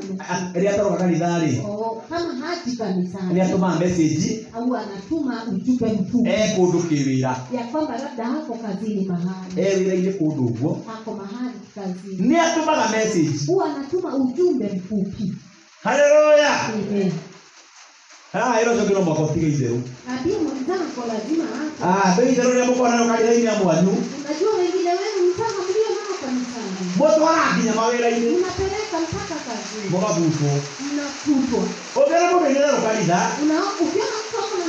B: Oh, kama haji kanisani.
A: Message.
B: Au anatuma ujumbe mfupi
A: eh kĩwĩra
B: ya kwamba labda hako kazini mahali.
A: Eh wĩra-inĩ kũndũ ũguo
B: ako mahali kazini.
A: Ni message.
B: Huwa anatuma ujumbe mfupi
A: haleluya! Mwaka ũtige itherũ
B: itheru lazima
A: Ah, mbĩ itherũ rĩrĩa mũkorwo narĩo kanitha-inĩ ya mwanyu
B: unajua wengine wenu mtaka mlio nao kanisani
A: mũtwara nginya mawĩra-inĩ
B: unapeleka mpaka kazini
A: mũgabutwo
B: mnafutwa
A: ũngĩona mũndũ aingĩtherũ kanitha
B: Una- ukiona mtu ako na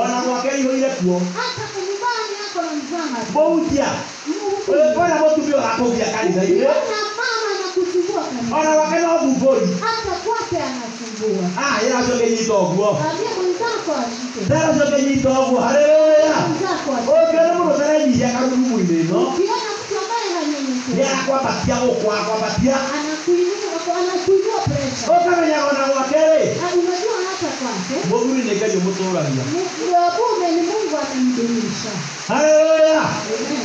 A: ona gwake ihũire kuo.
B: Hata kwa nyumbani ako na mzaha
A: mũhunjia ũrĩkwona mũtumia ũrakũgia kanitha-inĩ
B: ukiona mama na kusumbua
A: ona wakala no thumbũri
B: hata kwake anasumbua
A: ah yeye anatoka ũguo
B: ambia mwenzako ashike.
A: Dara coke nyita ũguo haleluya.
B: Ashike.
A: Ũngĩona mũndũ ũtarenyihia karurumu-inĩ ĩno
B: ukiona mtu ambaye
A: patia
B: hanyenyekea
A: kwa kwa patia
B: anakuinua anakuinua presha.
A: Na ona gwake-rĩ
B: unajua hata kwake.
A: Mũthuri nĩ ngai ndio
B: hapo ni mungu anamdumisha
A: haleluya.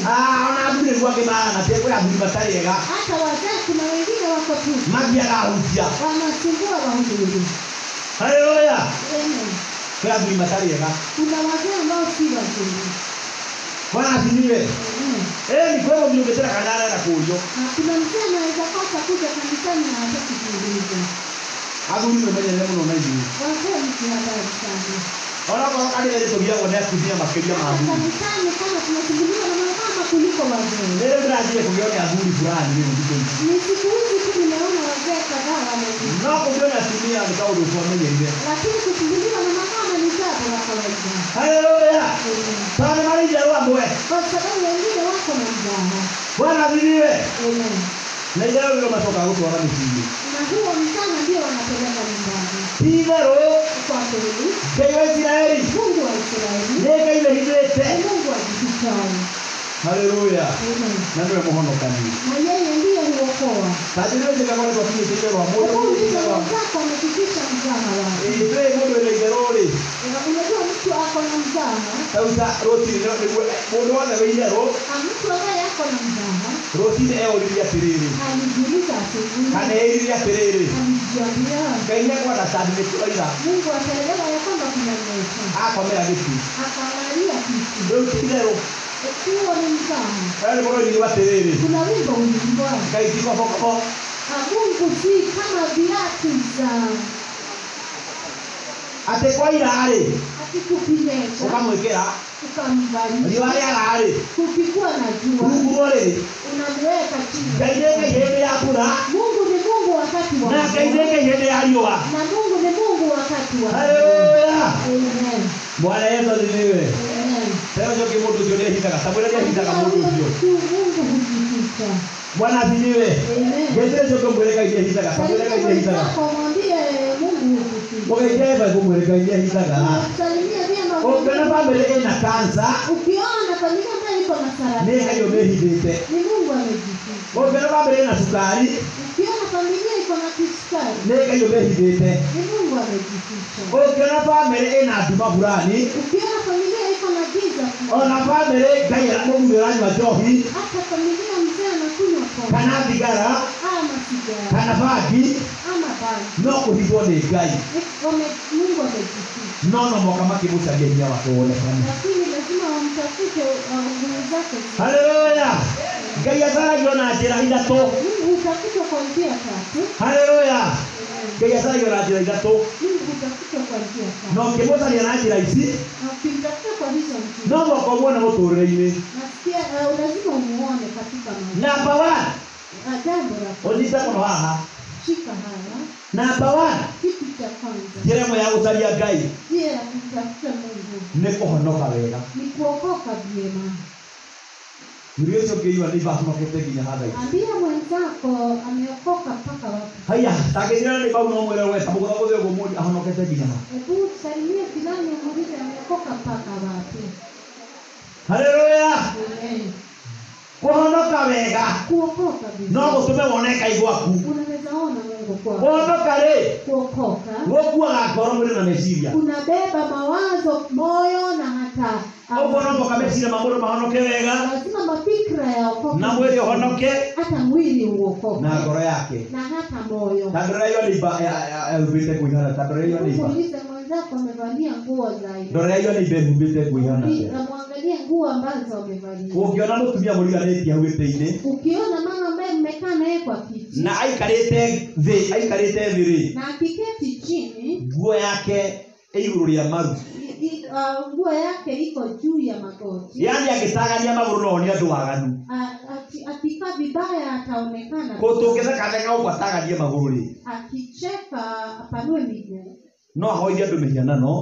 A: Ah, ona athuri nĩguo maana, pia kwa kwĩ batari matarĩ ega
B: hata wazee kuna wengine wako tu. Wanasumbua wahubiri
A: haleluya. Kwĩ athuri matarĩ ega
B: kuna wazee ambao si wazuri
A: bwana aciniwe ni kana arenda kũrio
B: na kuna mzee anaweza kosa kuja kanisani na hataki kuuliza.
A: Athuri mwĩmenyerere mũno na inyuĩ
B: wazee ni sana
A: ona korwo kanitha nĩ tũgiagwo nĩ atumia makĩria ma athuri
B: kanisani kama tunasumbuliwa na mama kuliko wazee
A: rĩrĩ ndĩranjire kũgĩo nĩ fulani rĩu thikũ
B: ni siku hizi tu nimeona wazee kadhaa wamejua
A: no kũgĩo nĩ atumia nĩ kaũndũ twamenyeire
B: lakini kusumbuliwa na mama ni jambo la kawaida
A: haleluya marĩ itherũ amwe
B: kwa sababu wengine wako na mzaha
A: bwana athiriwe
B: Amen.
A: Na itherũ rĩo macokaga gũtwara mĩciĩ
B: na huo mchana ndio wanapeleka nyumbani
A: ti
B: kwa kweli
A: ngai wa isiraeli.
B: Mungu wa israeli
A: nĩ ngai wĩhithĩte
B: mungu ajifichaye
A: haleluya na nĩwe mũhonokani
B: na yeye ndiye huokoa
A: tajiri ũcio gakoretwo kinyĩtĩire rwa mũndũ
B: huyu ndiye
A: rwa
B: mwenzako amefikisha mzaha wake
A: ĩtwĩ mũndũ wĩna itherũ-rĩ
B: Na unajua mtu ako na mzaha
A: tauta rũcinĩ nĩguo mũndũ wothe wĩ itherũ.
B: Na mtu ambaye ako na mzaha
A: rũcinĩ eũririe atĩrĩrĩ kana erire atĩrĩrĩ ngai nĩakwenda tandũ nĩ tũraira
B: mungu ataelewa ya kwamba kuna nyota.
A: Akomera gĩtu rĩu ti itherũ
B: huo ni kuna wimbo uliimbwa
A: ngai ti kobokobo
B: mungu si kama viatu za
A: atĩ kwa ira-rĩ
B: akikupinyesha
A: ũkamwĩkĩra riũa rĩara-rĩ
B: kukikuwa na jua
A: rungu rũrĩ
B: unamweka chini
A: ngai nĩ ngai hĩndĩ ya mbura na ngai nĩ ngai hĩndĩ ya riũa mwana yesu athiniwe tena coki mũndũ ũcio nĩ ehithaga ta mwĩra nĩ ehithaga mũndũ ũcio mwana
B: Amen.
A: gĩtĩre coke mwĩre ngai nĩ ehithaga ta mwĩre ngai nĩ ngai nĩ ehithaga
B: Salimia vyema
A: ũngĩona bamĩrĩ ĩna kansa
B: ukiona familia ambayo iko na saratani
A: ngai ũmĩhithĩte
B: ni mungu amejificha
A: Ukiona familia ina cukari
B: ukiona familia iko na kisukari
A: nĩ ngai ũmĩhithĩte
B: ni mungu amejificha
A: ũngĩona bamĩrĩ ĩna nduma fulani
B: ukiona familia iko na giza
A: ona bamĩrĩ ngai mũthuri aranyua njohi
B: hata familia mzee anakunywa pombe.
A: kana thigara
B: ama sigara.
A: kana bangi
B: ama bangi.
A: no kũhithwo nĩ ngai.
B: Wame- mungu amejificha
A: no no moka makĩmũcaria hinya wake wonekane
B: lakini lazima wamtafute uh, nguvu zake
A: haleluya ngai acaragio na
B: njä ra tatu
A: haleluya. Ngai acaragio na
B: njä ra ithatå
A: na na njĩra ici.
B: Na kwa hizo njia
A: no moka ũmuone
B: må tå katika maisha
A: namba one.
B: La
A: ũnyite haha. Namba one.
B: Njä
A: ra ĩmwe ya gũcaria ngai.
B: Nä kå honoka mungu
A: nĩ kũhonoka wega
B: ni
A: nĩ bahonokete nginya hatha ici
B: ambia mwenzako ameokoka mpaka wapi?
A: Haya tangĩthira nĩ bau no mwĩre weta mũgũtha gũthĩ ũguo mũndũ ahonokete nginya ha
B: hebu salimie fulani umuulize ameokoka mpaka wapi?
A: Haleluya!
B: Amen.
A: kũhonoka wega.
B: Kuokoka
A: no
B: vizuri
A: gũtũme wone ngai gwaku
B: unaweza ona mungu kwako.
A: Kũhonoka rĩ
B: kuokoka.
A: Gũkuaga ngoro mwĩrĩ na meciria
B: kunabeba mawazo moyo na hata
A: ũguo no moka meciria ma mahonoke wega
B: lazima mafikra ya
A: na uhonoke.
B: Hata mwili uokoke.
A: Na ngoro yake.
B: Na hata moyo.
A: Tandå rä a nĩimba kuihana tandå rä a nĩimba
B: muulize mwenzako amevalia nguo zaidi.
A: Kuihana te
B: namwangalie nguo ambazo amevalia. Ukiona mama ambaye mmekaa naye kwa kiti.
A: Na aikarĩte thĩ aikarĩte thĩ rĩ
B: na akiketi chini.
A: Nguo yake ĩ igũrũ rĩa maru
B: nguo yake iko juu ya magoti.
A: Yani agĩtagania magũrũ no nĩ andũ waganu.
B: Akika vibaya ataonekana.
A: Kũ tũngĩthekathenga ũguo ataganie magũrũ rĩ
B: akicheka apanue miguu
A: no ahoithie andũ mĩhianano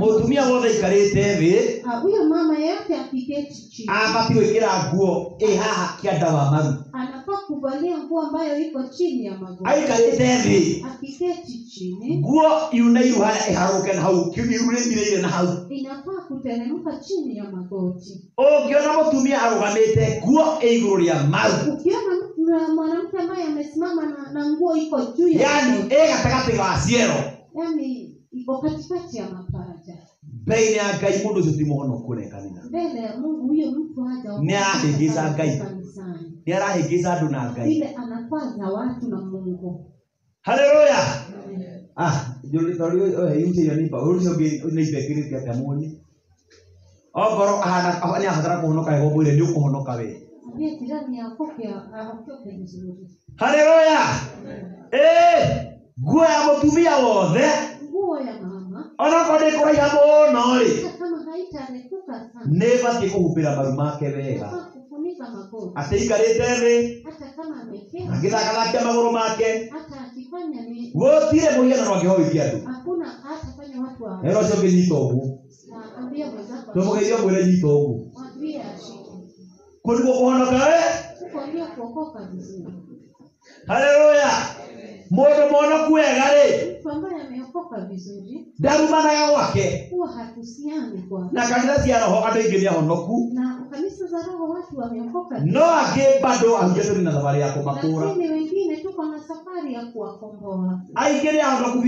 A: mũtumia wothe aikarĩte thĩ.
B: Ah, huyo mama yeyote akiketi chini
A: abati gwĩkĩra nguo. ĩ haha kĩanda wa maru.
B: Anafaa kuvalia nguo ambayo iko chini ya magoti
A: aikarĩte thĩ. Nguo yunairu harĩa ĩharũke na hau. Iru rĩmiraire na hau. Ũngĩona mũtumia arũgamĩte nguo ĩ igũrũ rĩa maru
B: m- mwanamke ambaye amesimama na, na nguo iko juu ya
A: yani
B: magoti,
A: ĩ gatagatĩ ga ciero
B: iko katikati ya mapaja
A: mbere-inĩ ya ngai mundu ucio ti mũhonoku ũrekanina
B: mbele ya mungu huyo mtu haja
A: ni arahingica Ngai. ni arahingica andu na ngai
B: ile anakwaza watu na mungu
A: haleluya ah yucĩire nĩmba ũcio ũngĩ nĩimba ĩkĩrĩte atĩa mũni ongorwo ahana nĩ abatara kũhonoka nĩ ũkũhonoka we
B: akoke
A: haleluya! Nguo ya mũtumia wothe.
B: Ona
A: onakorwo
B: hata kama haitarefuka sana.
A: Nĩ batiĩ kũhumbĩra maru make wega.
B: Hata kama
A: agĩthakathakia magũrũ make. Ũngĩnyita ũguo.
B: Na ambia mwenzako.
A: Tũmũgeithie mwĩre nyita ũguo.
B: mwambie ashike
A: kũ kuondoka kũhonoka we
B: huko ndio kuokoka vizuri
A: haleluya mũndũ mwono wega rĩ?
B: Mtu ambaye ameokoka vizuri
A: ndarumanaga gwake
B: huwa hatusiani kwa
A: na kanitha cia roho andũ aingĩ nĩ ahonoku.
B: Na kanisa za roho watu wameokoka
A: no angĩ bado tũrĩ na ya kũmakũra.
B: Lakini wengine tuko na safari ya kuwakomboa.
A: Aingĩ nĩ ahonoku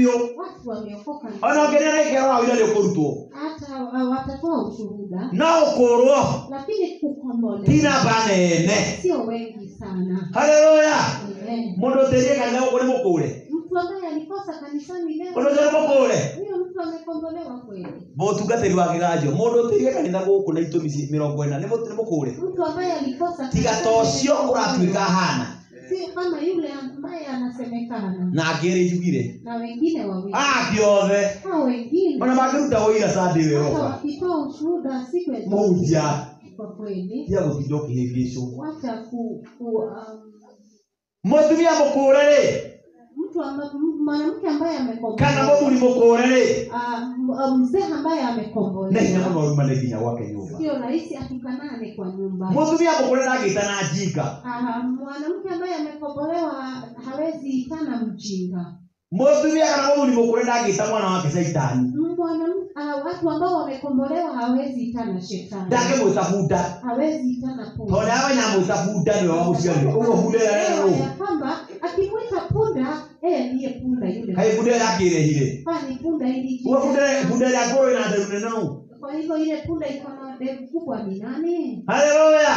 B: watu wameokoka
A: ona ũngĩ nĩ arekerwo hau ira nĩ ũkũrutwo.
B: Hata watatoa ushuhuda.
A: No ũkũrwo.
B: Lakini
A: ti
B: kukombolewa
A: namba nene.
B: Sio wengi sana.
A: Haleluya Mũndũ ũtĩrie kanitha gũkũ nĩ mũkũre.
B: Mtu ambaye alikosa kanisani leo. Huyo mtu amekombolewa kweli.
A: Mũtungatĩri wa kĩganjo mũndũ ũtĩrie kanitha gũkũ na nĩ mũkũre.
B: Mtu ambaye alikosa
A: tiga ũcio
B: leo,
A: ũratuĩka hana
B: sio kama yule ambaye anasemekana.
A: Na angĩrĩ njugire.
B: Na wengine wawili.
A: Ake othe
B: hao wengine.
A: Ona mangĩruta ũira sandĩ
B: hata
A: wĩroka
B: wakitoa ushuhuda siku ya kwa kweli.
A: Gũtinda ũkĩhĩngĩcwo
B: wacha ku, ku um,
A: mũtumia mũkũre rĩ
B: mtu mwanamke ambaye
A: kana
B: amekombolewa.
A: Mũthuri mũkũre rĩ
B: ah, m- ah, mzee ambaye
A: nĩ hinya mũno rumane nginya gwake nyũmba
B: sio rahisi atukanane kwa nyumba.
A: Njinga
B: Ah, mwanamke ambaye amekombolewa hawezi itana mjinga.
A: Kana mũthuri mũkũre ndangĩta mwana wake caitani
B: Ah, watu ambao wamekombolewa hawezi itana shetani.
A: Bunda
B: hawezi itana punda.
A: Bunda nĩwe wamũciarire ũguo bunda ĩrĩa
B: Elewa ya kwamba akimwita punda yeye ndiye punda yule.
A: Kaĩ bunda ĩrĩa akĩrehire
B: ni punda ili
A: ũguo bunda bunda ĩrĩa ngũrũ na nderu nene
B: kwa hivyo ile punda iko na ndevu kubwa ni nani?
A: Haleluya.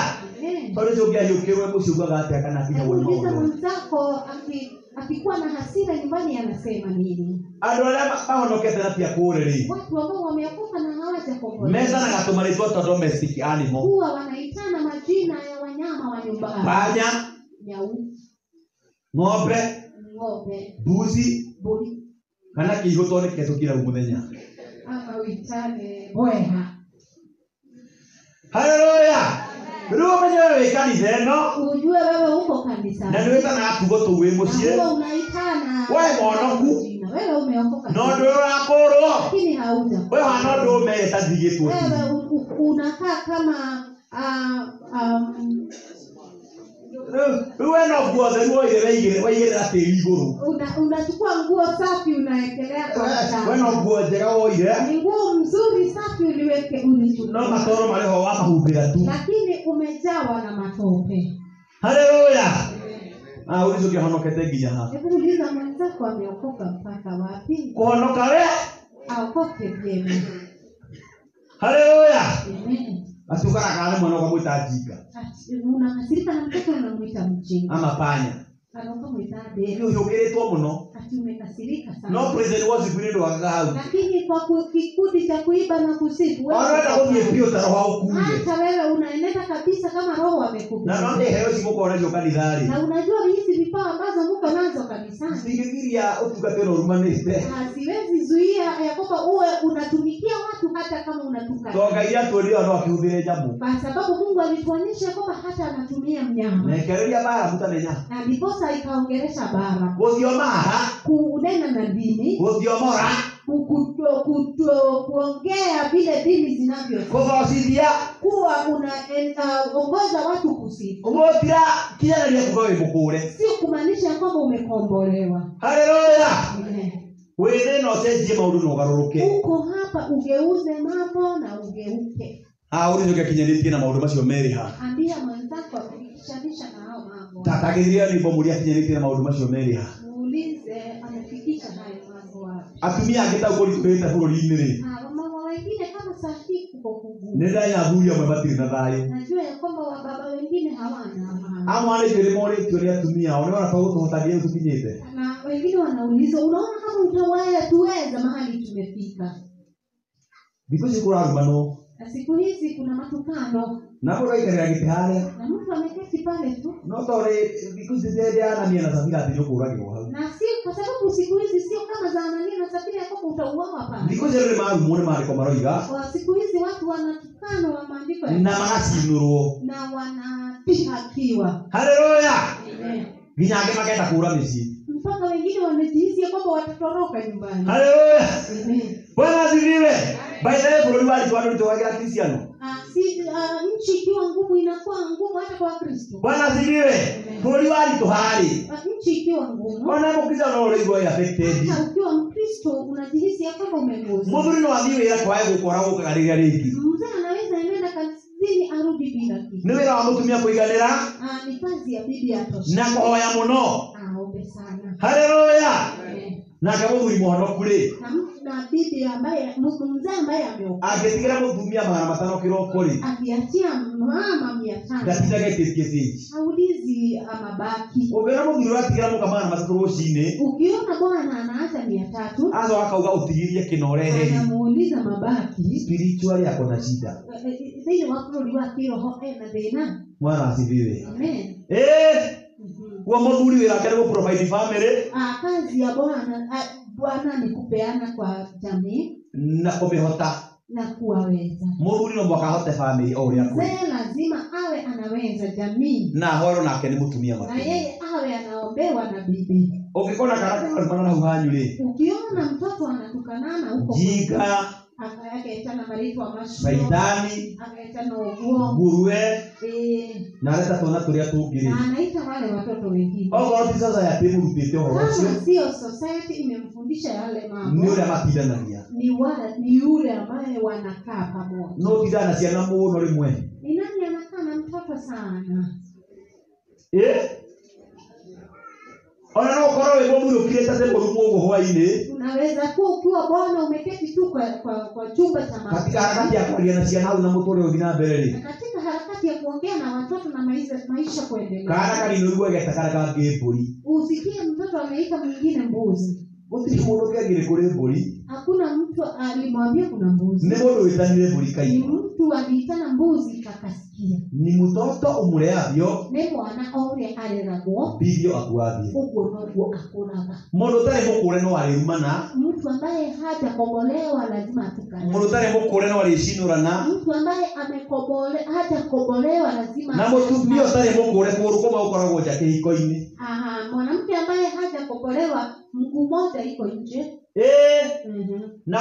A: Tondå å ngä ariå kä rwe må ciugaga atä a kana kinya
B: mwenzako aki- akikuwa na hasira nyumbani anasema nini?
A: Andå arä a mahonokete na tia kå rä rä
B: watu ambao wameokoka na hawajakombolewa
A: metanaga tå marä twa domestic animal
B: huwa wanaitana majina ya wanyama wa nyumbani.
A: Panya
B: nyau.
A: ng'ombe
B: ng'ombe.
A: buzi
B: mbũri
A: kana kä igå tondä ketå kira må thenya
B: ama bweha
A: haleluya rä u menye wä kanitha ä no?
B: Ujue wewe uko kanisani
A: na nä wä tana tugå tå wä må ciä We monoku. no ndå å rakå rwo
B: wä
A: we hana å ndå å mere tathigä two
B: wewe u- u- unakaa kama ah, um,
A: rä u we no nguo theru waigä rä ra tä ri igå rå
B: una- unachukua nguo safi
A: no
B: mchanga.
A: nguo njega woire
B: ni nguo mzuri safi uliweke
A: no matoro marä ho wa mahumbä ra tu.
B: Lakini umejawa na matope.
A: Haleluya rä cio nginya ha
B: hebu uliza mwenzako ameokoka mpaka wapi?
A: Kå we.
B: Aokoke vyema.
A: Haleluya
B: Amen.
A: Aciukaraga nä mwana ũkamwä ta njinga
B: unakasirika na mtoto unamwita mjinga.
A: Ama panya.
B: Anakamwita
A: nä
B: dere
A: å hiå kä two må no wosibu nä ndå wagaga hau
B: lakini kwa ku- kikundi cha kuiba na kusifu wewe
A: orenda gå thiä biå ta roho å kuge
B: hata wewe unaenenda kabisa kama roho amekupa
A: na heo ci må koragio kanitharä
B: na unajua hizi vipawa ambazo mko nazo kanisani.
A: Cingägiria å tungatä ro rumanä te
B: haziwezi zuia ya kwamba uwe unatumikia watu hata kama
A: to toka hå thä re nyamå
B: kwa sababu mungu alituonyesha kwamba hata anatumia mnyama.
A: Nekereria bara mtamenya
B: na ndiposa ikaongeresha bara
A: haha
B: kunena na dini.
A: Gå thiomora
B: ku- kuto- kuto- kuongea vile dini zinavyo.
A: Gå
B: kuwa unaongoza watu kusifu
A: gå kinyanaria kinyanäria kuga wä må kå re
B: sio kumaanisha kwamba umekombolewa.
A: Haleluya.
B: Amen.
A: na ucenjie maundu na å garå rå ke
B: uko hapa ugeuze mambo na ugeuke.
A: Ha å rä cio kinyanä tie na maå macio merä ha.
B: Ambia mwenzako akishanisha na hao mambo.
A: Tatagä rä ria nä mbo må ria kinyanä na maå macio merä ha
B: muulize amefikisha hayo mambo wapi
A: atumia angä tau kå ritå rä te bå rå ri-inä rä
B: nä wamama
A: athuri amwe matirä na thayå amwana icio nä morä tio nä atumia ao nä ona togå tå tå te
B: kama utawaya tuweza mahali tumefika?
A: Thikå ici kå rarumanwo
B: na siku hizi kuna matukano
A: na må ndå aikarä ra gä tä harä
B: na mtu ameketi pale tu.
A: No thikå ici ndeanamia na sabira rwo hau
B: na si kwa sababu siku hizi sio kama za Anania na Safira ya utauawa
A: thikå ici nä marumwo nä marä maroiga
B: kwa siku hizi watu wanatukano wa maandiko
A: na magacinurwo.
B: na wanadhihakiwa
A: haleluya!
B: Amen.
A: nginya angä makenda kå ra mä ciä
B: mpaka wengine wamejihisi kwamba watatoroka nyumbani.
A: Haleluya bwana asifiwe. By the way ri waritå watu wagä kristiano.
B: Ah, si ah, nchi ikiwa ngumu inakuwa ngumu hata kwa Kristo.
A: Bwana asifiwe. Bũrũri waritå
B: Ah, nchi ikiwa ngumu.
A: Ona må kristiano no rä affected
B: hata ukiwa Mkristo unajihisi ya kwamba umeguzwa
A: mũthuri no athiĩ wĩra ra kwae gũkora gũkaga rĩrĩa rĩngĩ
B: mzee anaweza enenda kazini arudi bila kitu.
A: Nĩ wĩra ra wa må tumia kå iganä ra
B: Ah, ni kazi ya bibi atosha
A: na kũhoya må no
B: aombe sana
A: haleluya! Na kama mwana kule rä
B: na bibi ambaye mzee ambaye ameokoka.
A: Angä tigä ra må tumia magana matano kä roko rä
B: akiachia mama mia tano.
A: Ndatindaga tie cenji
B: haulizi mabaki.
A: Cinä
B: ukiona bwana anaacha mia tatu
A: acoka akauga
B: anamuuliza mabaki.
A: Spiritual yako na shida.
B: Sasa eh, thĩinĩ wa bũrũri wa kĩroho ena thĩna.
A: Mwana asifiwe
B: amen.
A: Ĩĩ
B: Mhm.
A: mũthuri wĩra thuri nĩ rake nä gå provide family.
B: Ah, kazi ya bwana ah, bwana ni kupeana kwa jamii.
A: Na kũmĩhota
B: na kuwaweza.
A: Mũthuri no mwaka ahote family o ũrĩa
B: kwĩ lazima awe anaweza jamii.
A: Na horo nake nĩ mũtumia
B: na yeye awe anaombewa na bibi.
A: Ũngĩkona karaka kana karumana na hau hanyu rä
B: ukiona mtoto anatukanana huko
A: jinga
B: akaetana
A: nguruwe.
B: Eh,
A: na areta twana tå rä a tå ngä rä okorwo ti sasa yatä må rutä te å horo å cio
B: society
A: nä å rä a matindanagia no tindana na ciana må no rä mwe
B: ni no å korwo wä sana?
A: Murå ona no ũkorwo wĩ mũthuri ũkirĩte te mũrumu ũguo hwainĩ
B: unaweza kuwa ukiwa bwana umeketi tu kwa, kwa, kwa chumba cha
A: katika harakati ya kwaria na ciana na na mbere
B: katika harakati ya kuongea na watoto na maisha, maisha
A: kana
B: kuendelea
A: kanini ũigua geta karĩa kangĩ mbũri
B: usikie mtoto ameita mwingine mbuzi.
A: Gũtirĩ mũndũ kĩangĩrĩ kũrĩ mbũri.
B: Hakuna mtu alimwambia kuna mbuzi.
A: Nĩ mũndũ wĩtanire mbũri kaigua
B: mtu aliitana mbuzi kakasikia
A: ni mũtoto ũmũreavyo
B: ni mwana ũrĩa areragwo.
A: Ndivyo akuavyo
B: uguo noguo akuraga
A: mundu ũtarĩ mukure no arirumana
B: mtu ambaye hajakombolewa lazima atukane.
A: Mundu mukure no arishinurana
B: mtu ambaye amekobole hajakombolewa lazima
A: na mũtumia ũtarĩ mũkũre kũgũrũ kũmwe gũkoragwo nja kĩhiko-inĩ.
B: Aha, mwanamke ambaye hajakombolewa mguu moja iko nje
A: ĩĩ
B: Mhm.
A: na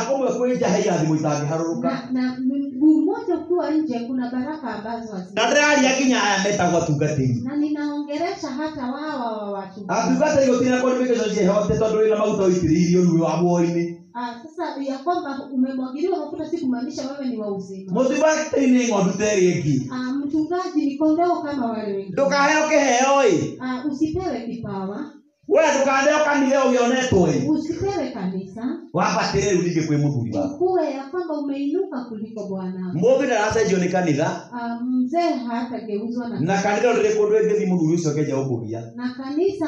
A: nja he irathimo itangĩharũrũka
B: na, mguu mmoja ukiwa nje kuna baraka ambazo
A: na ndĩraria nginya aya metagwo atungatĩri.
B: Na ninaongeresha hata wao wa watu
A: atungatĩri gũtirĩ qualification ciĩhote tondũ wĩna maguta ũitĩrĩirio ruĩ wa muoĩ-inĩ
B: Ah, sasa ya kwamba umemwagiliwa mafuta si kumaanisha wewe ni wa uzima.
A: Mũtungatĩri nĩ ng'ondu ta ĩrĩa ĩngĩ.
B: Ah, mchungaji ni kondoo kama wale wengine.
A: Ndũkaheo kĩheo ĩ
B: Ah, usipewe kipawa
A: we ndũkaneo kanitha ũgĩonetwo ĩ
B: usipewe kanisa
A: wambatĩre rĩu ningĩ kwĩ mũthuri waku
B: kuwe ya kwamba umeinuka kuliko bwana.
A: Mũndũ ndaracenjio ni kanitha
B: Ah, mzee hatageuzwa na
A: na kanitha rĩrĩ kũndũ ĩngĩthi muthuri ucio keja gũkũgia
B: na kanisa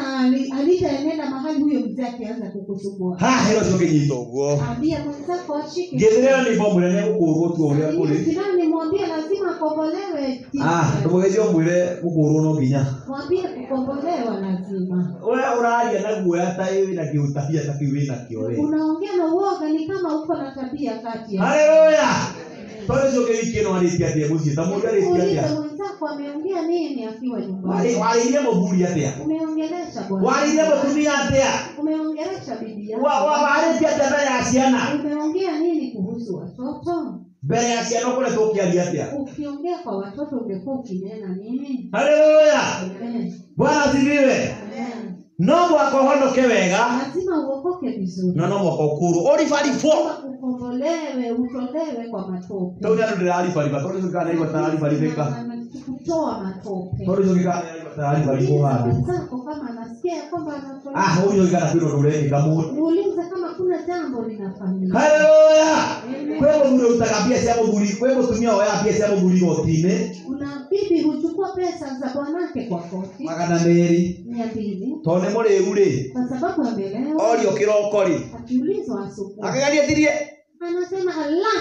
B: halitaenenda mahali huyo mzee akianza kukusumbua.
A: Ha hero cio kinyita uguo
B: ambia mwenzako ashike.
A: Ngĩthĩrĩo ni bomu nĩ gukurwo tu ũrĩa sina
B: ni mwambie lazima akombolewe.
A: Ah, ndũmũgeithio mwĩre gukurwo no nginya.
B: Mwambie kukombolewa lazima
A: na guoya ta wĩna kĩũtabia ta kĩu wĩnakĩo we.
B: Unaongea na uoga ni kama uko na tabia kati ya
A: haleluya tondũ ũcio ũngĩ wiki ĩno tia atĩa mũciĩ ta mũndũ arĩtie
B: tia.
A: atĩa
B: mwenzako ameongea nini akiwa
A: Wali
B: nyumbani
A: warĩirie mũthuri atia?
B: umeongelesha bwana.
A: Warĩirie mũtumia atia?
B: umeongelesha bibi yako.
A: Tia tia ya ciana
B: umeongea nini kuhusu watoto
A: mbere ya ciana ũkoretwo ũkĩaria atĩa
B: ukiongea kwa watoto ungekuwa ukinena nini?
A: Haleluya! Bwana asifiwe. No mwaka ũhonoke wega.
B: Lazima uokoke vizuri.
A: Na no
B: ukombolewe utolewe kwa matope.
A: Tau tararibaribĩka
B: Na- na- kutoa matope.
A: Tondũ ũcio gĩkanaigua tararibaribwo
B: Uliza
A: handũ
B: mwenzako kama anasikia kwamba
A: ah
B: kama kuna jambo linafanyika.
A: Haleluya!
B: Kuna bibi huchukua pesa za bwanake kwa koti.
A: Magana meri.
B: mia mbili.
A: Nĩ mũrĩu
B: kwa sababu amelewa.
A: Orio kĩroko rĩ
B: akiulizwa asubuhi.
A: Akĩgeria tirie
B: anasema ala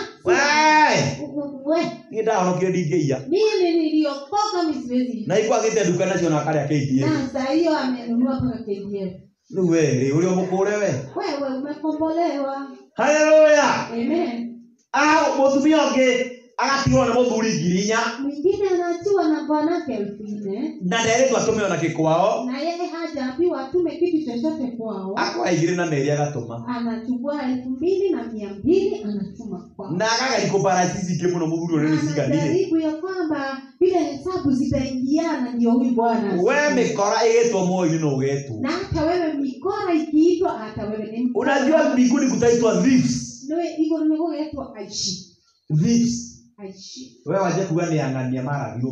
A: ni ndahonokire ndingĩiya
B: mimi niliokoka misiwezi
A: na ikwagĩte duka nacio na akarĩa KDF
B: na sasa hiyo amenunua mpaka KDF
A: ni wewe ule mũkũre we
B: wewe umekombolewa
A: haleluya!
B: Amen.
A: Ah mũtumia ũngĩ agatigwo na mũthuri ngiri inya
B: mwingine anatiwa na bwanake elfu nne.
A: Na nderĩtwo atũme ona kikwao
B: na yeye hajaambiwa atume kitu chochote kwao.
A: Akoya igiri na meri agatuma,
B: anachukua elfu mbili na mia mbili anatuma kwao.
A: Na agagari kũbaratici ingĩ mũno mũthuri ũrĩa nĩ ciganire
B: anajaribu ya kwamba vile hesabu zitaingiana ndio huyu bwana
A: we mikora ĩgĩtwo moyo-inĩ no ũgetwo
B: na hata wewe mikora ikiitwa hata wewe ni
A: unajua mbinguni kutaitwa thieves.
B: Niwe hivyo nimegogetwa aishi.
A: Thieves.
B: Aishi.
A: Wewe waje kuga nĩ ang'ania hiyo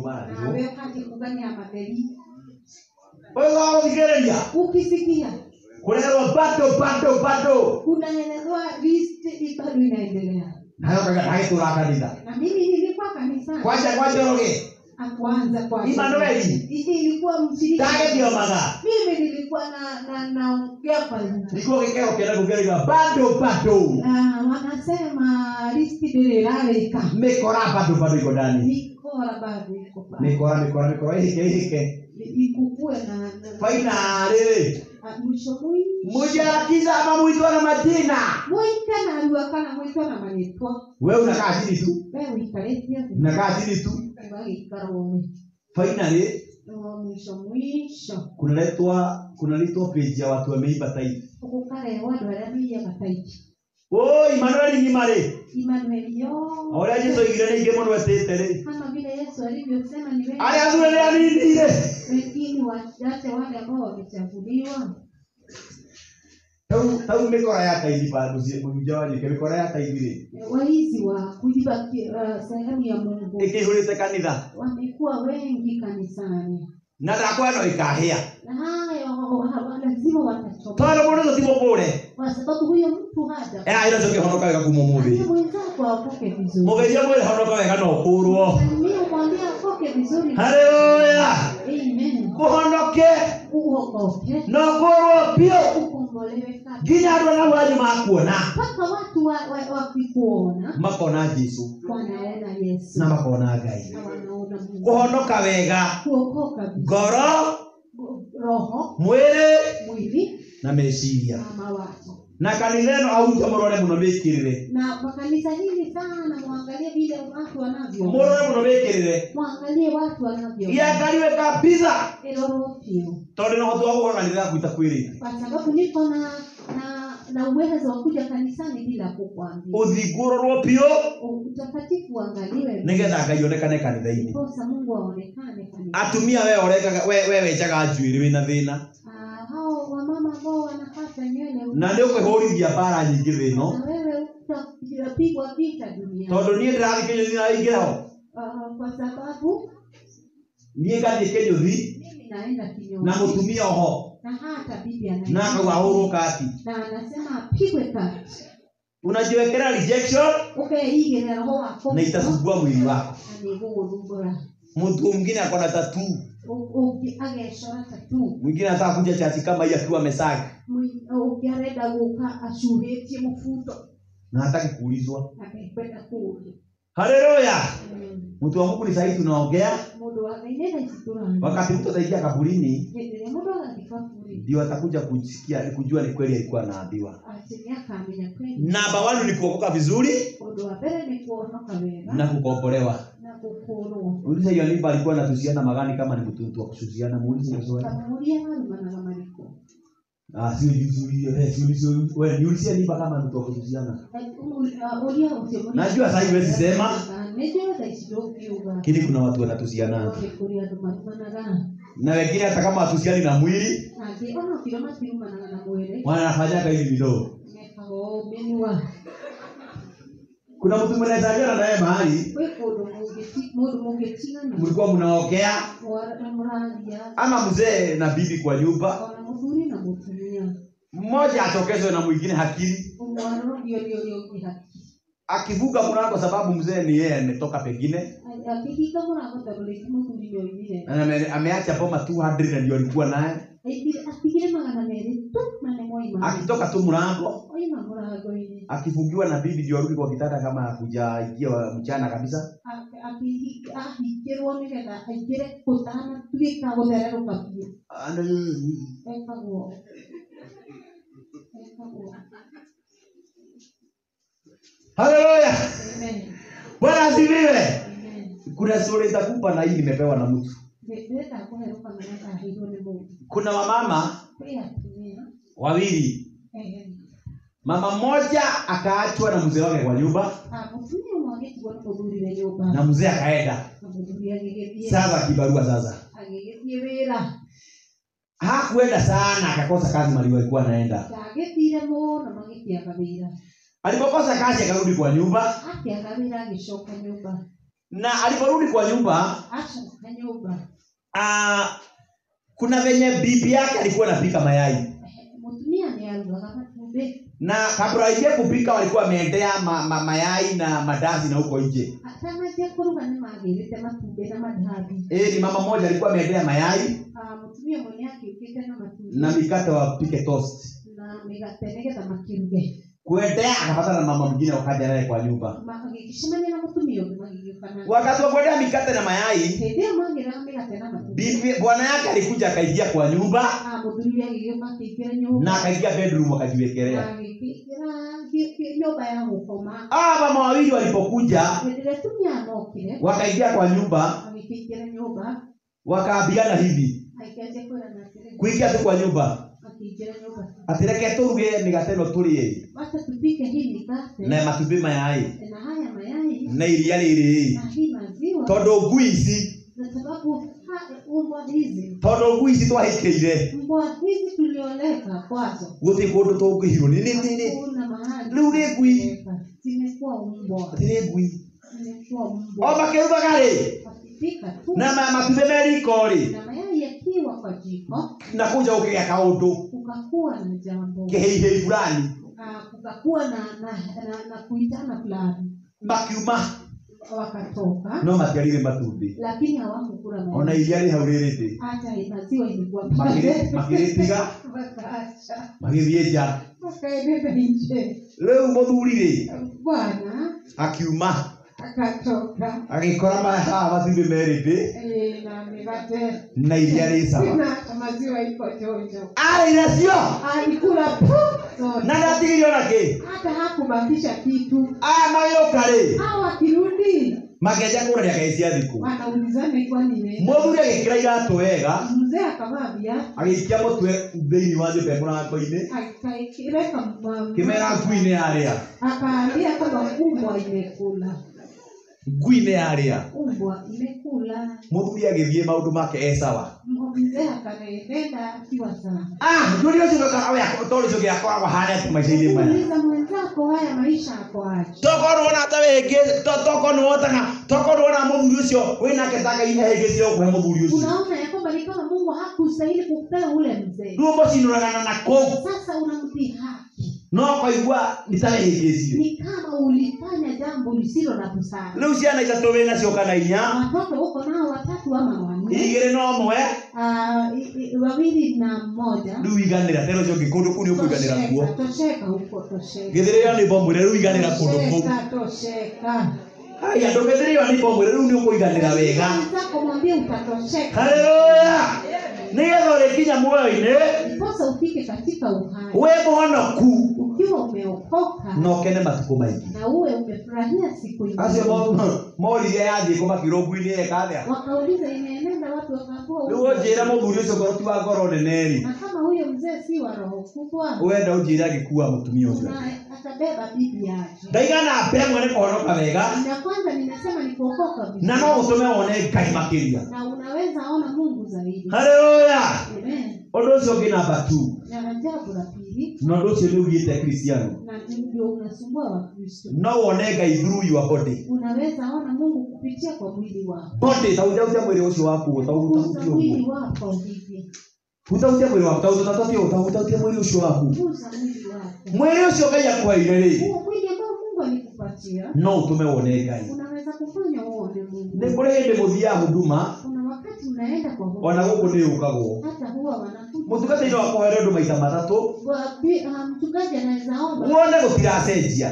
B: mara
A: hiyo
B: wewe kaje kugania matheri
A: wega gũthikĩrĩria
B: ukisikia.
A: Kunaelewa bado bado bado
B: unaelezewa list bado inaendelea.
A: Nayo kagĩtũra kanitha
B: na mimi nilikuwa kanisa.
A: Kwanza kwanza. Roge.
B: kwanza kwa
A: Emmanueli.
B: hii ilikuwa mshirika
A: ndagĩthiomaga
B: mimi nilikuwa na na naongea kwa lugha.
A: Nilikuwa gĩkeo kĩenda kũgerĩga bado bado.
B: Ah, wanasema listi lilirarika
A: mĩkora bado bado iko ndani.
B: Mikora bado iko Mikora
A: mikora mikora. Mĩkora ihike ihike
B: ikukue na, na
A: fainarĩ
B: ah, mwisho mwingi.
A: Mujarakiza ama mwitwa na
B: na na marĩtwa
A: we unakaa chini tu. Unakaa chini tu.
B: Mwisho
A: kunaletwa page ya watu wameiba taifa nyimari
B: Imanueli yo
A: ũrĩa jesu oigire nĩ ingĩ mũno etĩte rĩ arĩa athure nĩ
B: wamechaguliwa
A: tau tau mĩkora ya taithi pa mũciĩ mũhunjia wa nyĩke mĩkora ya taithi rĩ
B: waizi wa kuiba uh, sehemu ya Mungu
A: ĩkĩihũrĩte kanitha
B: wamekuwa wengi kanisani
A: na ndakwa no ikahia
B: na hayo ha- lazima kuchoma
A: å cio kå re
B: kwa sababu huyo mtu haja
A: eh cio kä honoka wega må thä
B: mwenzako aokoke vizuri.
A: Geithia mwä honoka wega no kå rwo
B: salimia aokoke vizuri.
A: Haleluya!
B: Amen.
A: Kå honoke
B: na
A: no kå rwo biå
B: ukombolewe kabisa.
A: Nginya andå arĩa wanyu makuona. Makona jesu. Na makona ngai.
B: Na
A: kå honoka wega. Ngoro.
B: Roho.
A: Mwä rä na meciria
B: na
A: kanitha ä no ahunjia må rore må no mä kä rä re
B: na makanisa hili sana mwangalie vile watu wanavyo.
A: Må rore må no mä kä rä re
B: mwangalie watu wanavyo.
A: Iangaliwe kabisa.
B: Erorofyo
A: tondå na hotu wa gå kanitha yaku te
B: kwa sababu niko na na na uwezo wa kuja kanisani bila kukwambia.
A: Å pio
B: utakatifu uangaliwe
A: nigetha ngai onekane kanitha-inä
B: posa mungu aonekane
A: atumia we orekaga we we wenjaga wä na nä å kwä hå rithia mbara nyingä thä no tondå niä ndä rathiä kä nyå thi naingä ho.
B: Kwa sababu?
A: Niä ngathiä kä nyå thi na må tumia oho.
B: Na hata bibi anaenda.
A: na akauga ahå rwo kati.
B: Na anasema apigwe kati.
A: Unajiwekera rejection? Na itasumbua mwili wako mtu mwingine akona tatu mwingine anataka kuja chachi kama hii akiwa mesaga
B: Mwi- ũngĩ arenda gũka acurĩtie mũbuto
A: na hataki kuulizwa. Haleluya! Mtu wa mungu ni sahii tunaongea. Wakati mtu ataingia kaburini ndio atakuja kusikia kujua ni kweli alikuwa anaambiwa. Namba wanu ni kuokoka vizuri. Na kukombolewa
B: na
A: Ulize hiyo liba alikuwa anatusiana magani kama ni mtu wa kusuziana muulize hiyo swali.
B: Kamuria marumanaga marĩkũ
A: ah si ulizie eh si vizuri. wewe niulizie liba kama ni mtu wa kusuziana.
B: Ulia ũcio mũnini.
A: Najua sasa hiwezi sema.
B: Ah, sasa hivi
A: lakini kuna watu wanatusiana na wengine hata kama hatusiani na mwili.
B: Na mwĩrĩ
A: wanafanyaga hivi vidogo. Kuna mtu mnawezajana naye mahali
B: kwĩ kũndũ mũngĩti- mũndũ mũngĩtigana
A: mlikuwa mnaongea? Ama mzee na bibi kwa nyumba? Mmoja atokezwe na mwingine hakili.
B: Kwa
A: akivuka mlango sababu mzee ni yeye ametoka pengine. Ameacha boma 200 ndio alikuwa naye Akitoka tu mlango akifungiwa na bibi ndio arudi kwa kitanda kama hakujaingia mchana kabisa haleluya bwana asifiwe
B: kuna
A: kuna stori kupa na hii nimepewa na mtu kuna wamama wawili. Mama mmoja akaachwa na mzee wake kwa nyumba.
B: Ah,
A: na mzee akaenda. Sasa kibarua sasa. Hakuenda sana akakosa kazi mali alikuwa anaenda alipokosa kazi akarudi kwa nyumba. Na aliporudi kwa nyumba aa, kuna venye bibi yake alikuwa anapika mayai. Na kabla aingie kupika walikuwa wameendea ma, ma, mayai na madazi na huko nje. E, ni mama moja alikuwa ameendea mayai
B: Ah, na
A: mikate wapike toast.
B: Na
A: kuendea akapata na mama mwingine wakaja naye kwa nyumba. Wakati wakuendea mikate na mayai bwana yake alikuja akaingia kwa nyumba.
B: Ah,
A: na akaingia bedroom akajiwekelea ah mama wawili walipokuja
B: anokire
A: wakaingia kwa nyumba. Wakaambiana hivi. Kuingia tu kwa nyumba
B: akĩingĩra
A: reke tå ruge mä gate
B: ä no tå rä
A: na
B: matumbä maya mayai.
A: Na iria
B: rä rä maziwa.
A: Ngui ici tondå ngui ici twahĩkĩire
B: mbwa gå tulioleka kwazo.
A: Gũtirĩ kũndũ tũngĩhirwo. Nĩ nĩ rä
B: u mahali
A: ngui.
B: atä zimekuwa
A: ngui. O makä
B: rugaga rä
A: na matumbä meriko me
B: ukiwa kwa jiko
A: na kuja ukigĩa kaundu.
B: Kukakuwa na jambo.
A: Kĩhĩihĩi fulani.
B: Ah, kukakuwa na na, na, na kuitana fulani.
A: Makiuma.
B: Wakatoka.
A: No matiarire matumbĩ
B: lakini hawakukula
A: ona iria rĩ hau rĩrĩndĩ
B: hata maziwa ilikuwa
A: Makĩrĩ- makĩrĩtiga magĩthiĩ nja rĩu mũthuri rĩ?
B: Bwana.
A: Akiuma agĩkora mahaa mathimbi merĩ
B: na
A: iria rĩ cama.
B: Na maziwa iko chonjo
A: arĩire cio?
B: Alikula pu zote.
A: na ndatigirio na kĩ?
B: Hata hakubakisha kitu.
A: Aya magĩũka rĩ?
B: Wakirudi
A: makenja kũrĩa ngai cia thikå
B: må thuri agä
A: kä ra iratå wega.
B: Agä ikia må
A: agĩikia thä inä wa nyå mbe
B: må
A: rango-inä kä mera
B: nguinä yarä a imekula
A: ngui-inĩ yarĩa
B: umbwa imekula
A: mũthuri agĩthiĩ maũndũ make e sawa?
B: Mzee akaenenda akiwa å
A: cio ndũri ũcio tondũ ũcio gĩakoragwo hana atĩ maica-inĩ maya.
B: Uliza mwenzako haya maisha yako aje
A: tokorwo nĩwona ta ta ngai
B: ya kwamba ni kama mungu hakustahili kupea ule mzee.
A: Rĩu mũcinũragana na
B: kå unamdhihaki
A: no kwaigua nĩ ta wĩhĩngĩcire
B: ni kama ulifanya jambo lisilo na busara.
A: Rĩu ciana ithatũ wĩ nacio kana inya.
B: Watoto uko nao watatu ama wanne.
A: Igĩrĩ no ũmwe
B: Ah, i- i- wawili na mmoja.
A: Tena ũcio ũngĩ kũndũ kũu nĩ ũkũiganĩra kuo.
B: tosheka huko tosheka.
A: Gĩthĩrĩo nĩ mbomwĩre rĩu iganĩra kũndũ kũu
B: tosheka tosheka.
A: Hai andũ gĩthĩrĩo nĩ mbomwĩre rĩu nĩ ũkũiganĩra wega
B: zako mwambie utatosheka.
A: Haleluya! Nĩgetha ũrĩkinya muoyo-inĩ
B: ndiposa ufike katika uhai.
A: Wĩ mũhonoku
B: ukiwa umeokoka.
A: Na ũkene matukũ maingĩ.
B: Na uwe umefurahia siku
A: acio
B: ingine
A: mo- morire yathiĩ kũ makĩrwo ngui-inĩ eka atĩa
B: wakauliza imeenda watu wakaambua
A: rĩu
B: huko.
A: ũnjĩra mũthuri ũcio ngoro ti wa ngoro nene rĩ
B: na kama huyo mzee si wa roho kubwa.
A: Wenda ũnjĩre agĩkua mũtumia ũcio.
B: Na atabeba bibi yake.
A: Ndaigana mbere mwene kũhonoka wega.
B: Na kwanza ninasema ni kuokoka vizuri.
A: na no gũtũme wone ngai makĩria.
B: Na unaweza ona mungu zaidi.
A: Haleluya!
B: Amen.
A: ũndũ ũcio ũngĩ namba tu
B: na
A: ũndũ ũcio nĩ ũgiĩte kristiano no wone ngai through your body. Body taujahutia mwĩrĩ ũcio waku ũtahutia ũguo hutahutia mwĩrĩ waku. tautatatio ũtahutahutia mwĩrĩ ũcio waku
B: wako.
A: Mwĩrĩ ũcio ngai akuheire rĩ? No ũtũme wone ngai nĩ kũrĩ hĩndĩ mũthiaga huduma ona gũkũ nĩ
B: huwa wanakuja
A: mũtungatĩri wa undu maita matatũ
B: Wa- bi- ah,
A: wone
B: gutiracenjia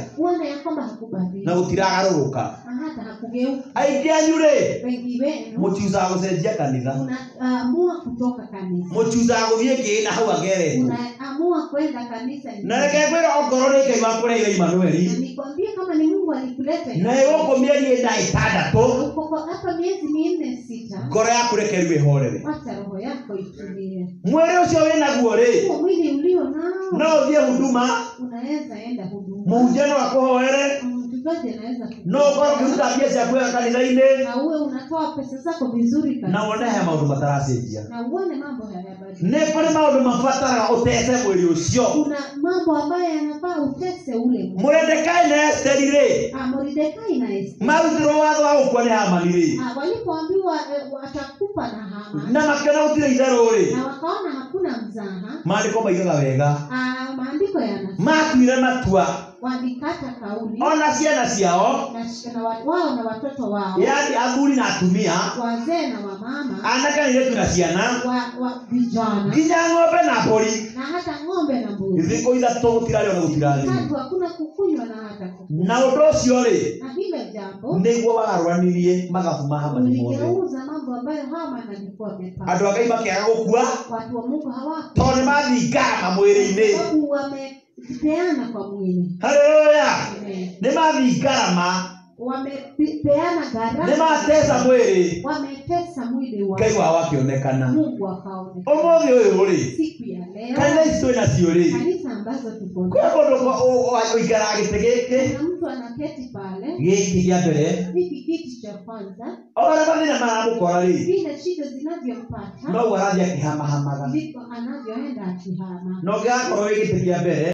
A: na gũtiragarũrũka
B: na hata hakugeuka
A: aingĩ anyu rä
B: wengi wenu.
A: Mũtiucaga gũcenjia kanitha.
B: Unaamua kutoka kanisa
A: mũtiucaga gũthiĩ kĩĩna hau ageretwo
B: unaamua kwenda kanisa
A: na reke ngwĩra ongoro nä ngai wakũreire
B: Na
A: imanueli
B: nikwambie kama ni mungu alikuleta
A: na ä ĩtandatũ
B: uko kwa- hapa miezi minne sita.
A: Ngoro yaku reke rĩu horere
B: wacha roho yako itulie
A: mwĩrĩ ũcio wĩ naguo
B: mwili ulio nao.
A: No ũthiĩ huduma.
B: Unaweza enda huduma.
A: Mũhunjia no akũhoere
B: mchungaji anaweza
A: no ũkĩruta mbia ciaku wega kanitha-inĩ.
B: Na uwe unatoa pesa zako vizuri
A: na maũndũ mataracenjia
B: na uone mambo hayabadiliki.
A: Maũndũ mabataraga ũtece mwĩrĩ ũcio.
B: Kuna mambo ambayo yanafaa utese ule mwili.
A: mũrendekai na esteri
B: Ah, Mordekai na Esta
A: marutirwo watho wa gũkua nĩ hamani rĩ?
B: Ah, walipoambiwa eh, watakufa na Hama
A: na itherũ rĩ?
B: Na wakaona hakuna mzaha.
A: Maandĩko maigaga wega.
B: Ah, yana
A: matuire matua
B: walikata kauli.
A: Ona ciana ciao
B: na, wao na watoto wao.
A: Yaani athuri na atumia.
B: Wazee na wamama
A: anake airĩtu na ciana
B: vijana.
A: Nginya ng'ombe na mbũri
B: na hata ng'ombe na mbuzi
A: thikũ ithatũ gũtirarĩ ona gũtirathimwo
B: tatu hakuna kukunywa na hata kukunywa.
A: na ũndũ ũcio rĩ
B: na hilo jambo.
A: Nĩguo wagarũranirie mathabu ma hamani mothe
B: uligeuza mambo ambayo Haman alikuwa amepanga.
A: andũ a ngai makĩaga
B: wamepeana kwa mwili,
A: haleluya!
B: Amen.
A: nĩ
B: wamepeana gharama,
A: matesa mwĩrĩ
B: wametesa mwili wa
A: ngai wao akĩonekana
B: Mungu akaonekana.
A: ũmũthĩ ũyũ rĩ
B: Siku ya leo.
A: kanitha ici twĩ nacio rĩ
B: kanisa ambazo tuko
A: kwĩ mũndũ ũikaraga gĩtĩ gĩkĩ?
B: Kuna mtu anaketi pale,
A: gĩkĩ gĩa mbere.
B: Hiki kiti cha kwanza,
A: ona mathĩna maramũkora rĩ
B: vile shida zinavyompata
A: noguo arathiĩ akĩhamahamaga.
B: Ndiko anavyoenda akihama.
A: no ũngĩgakorwo wĩ gĩtĩ kĩa mbere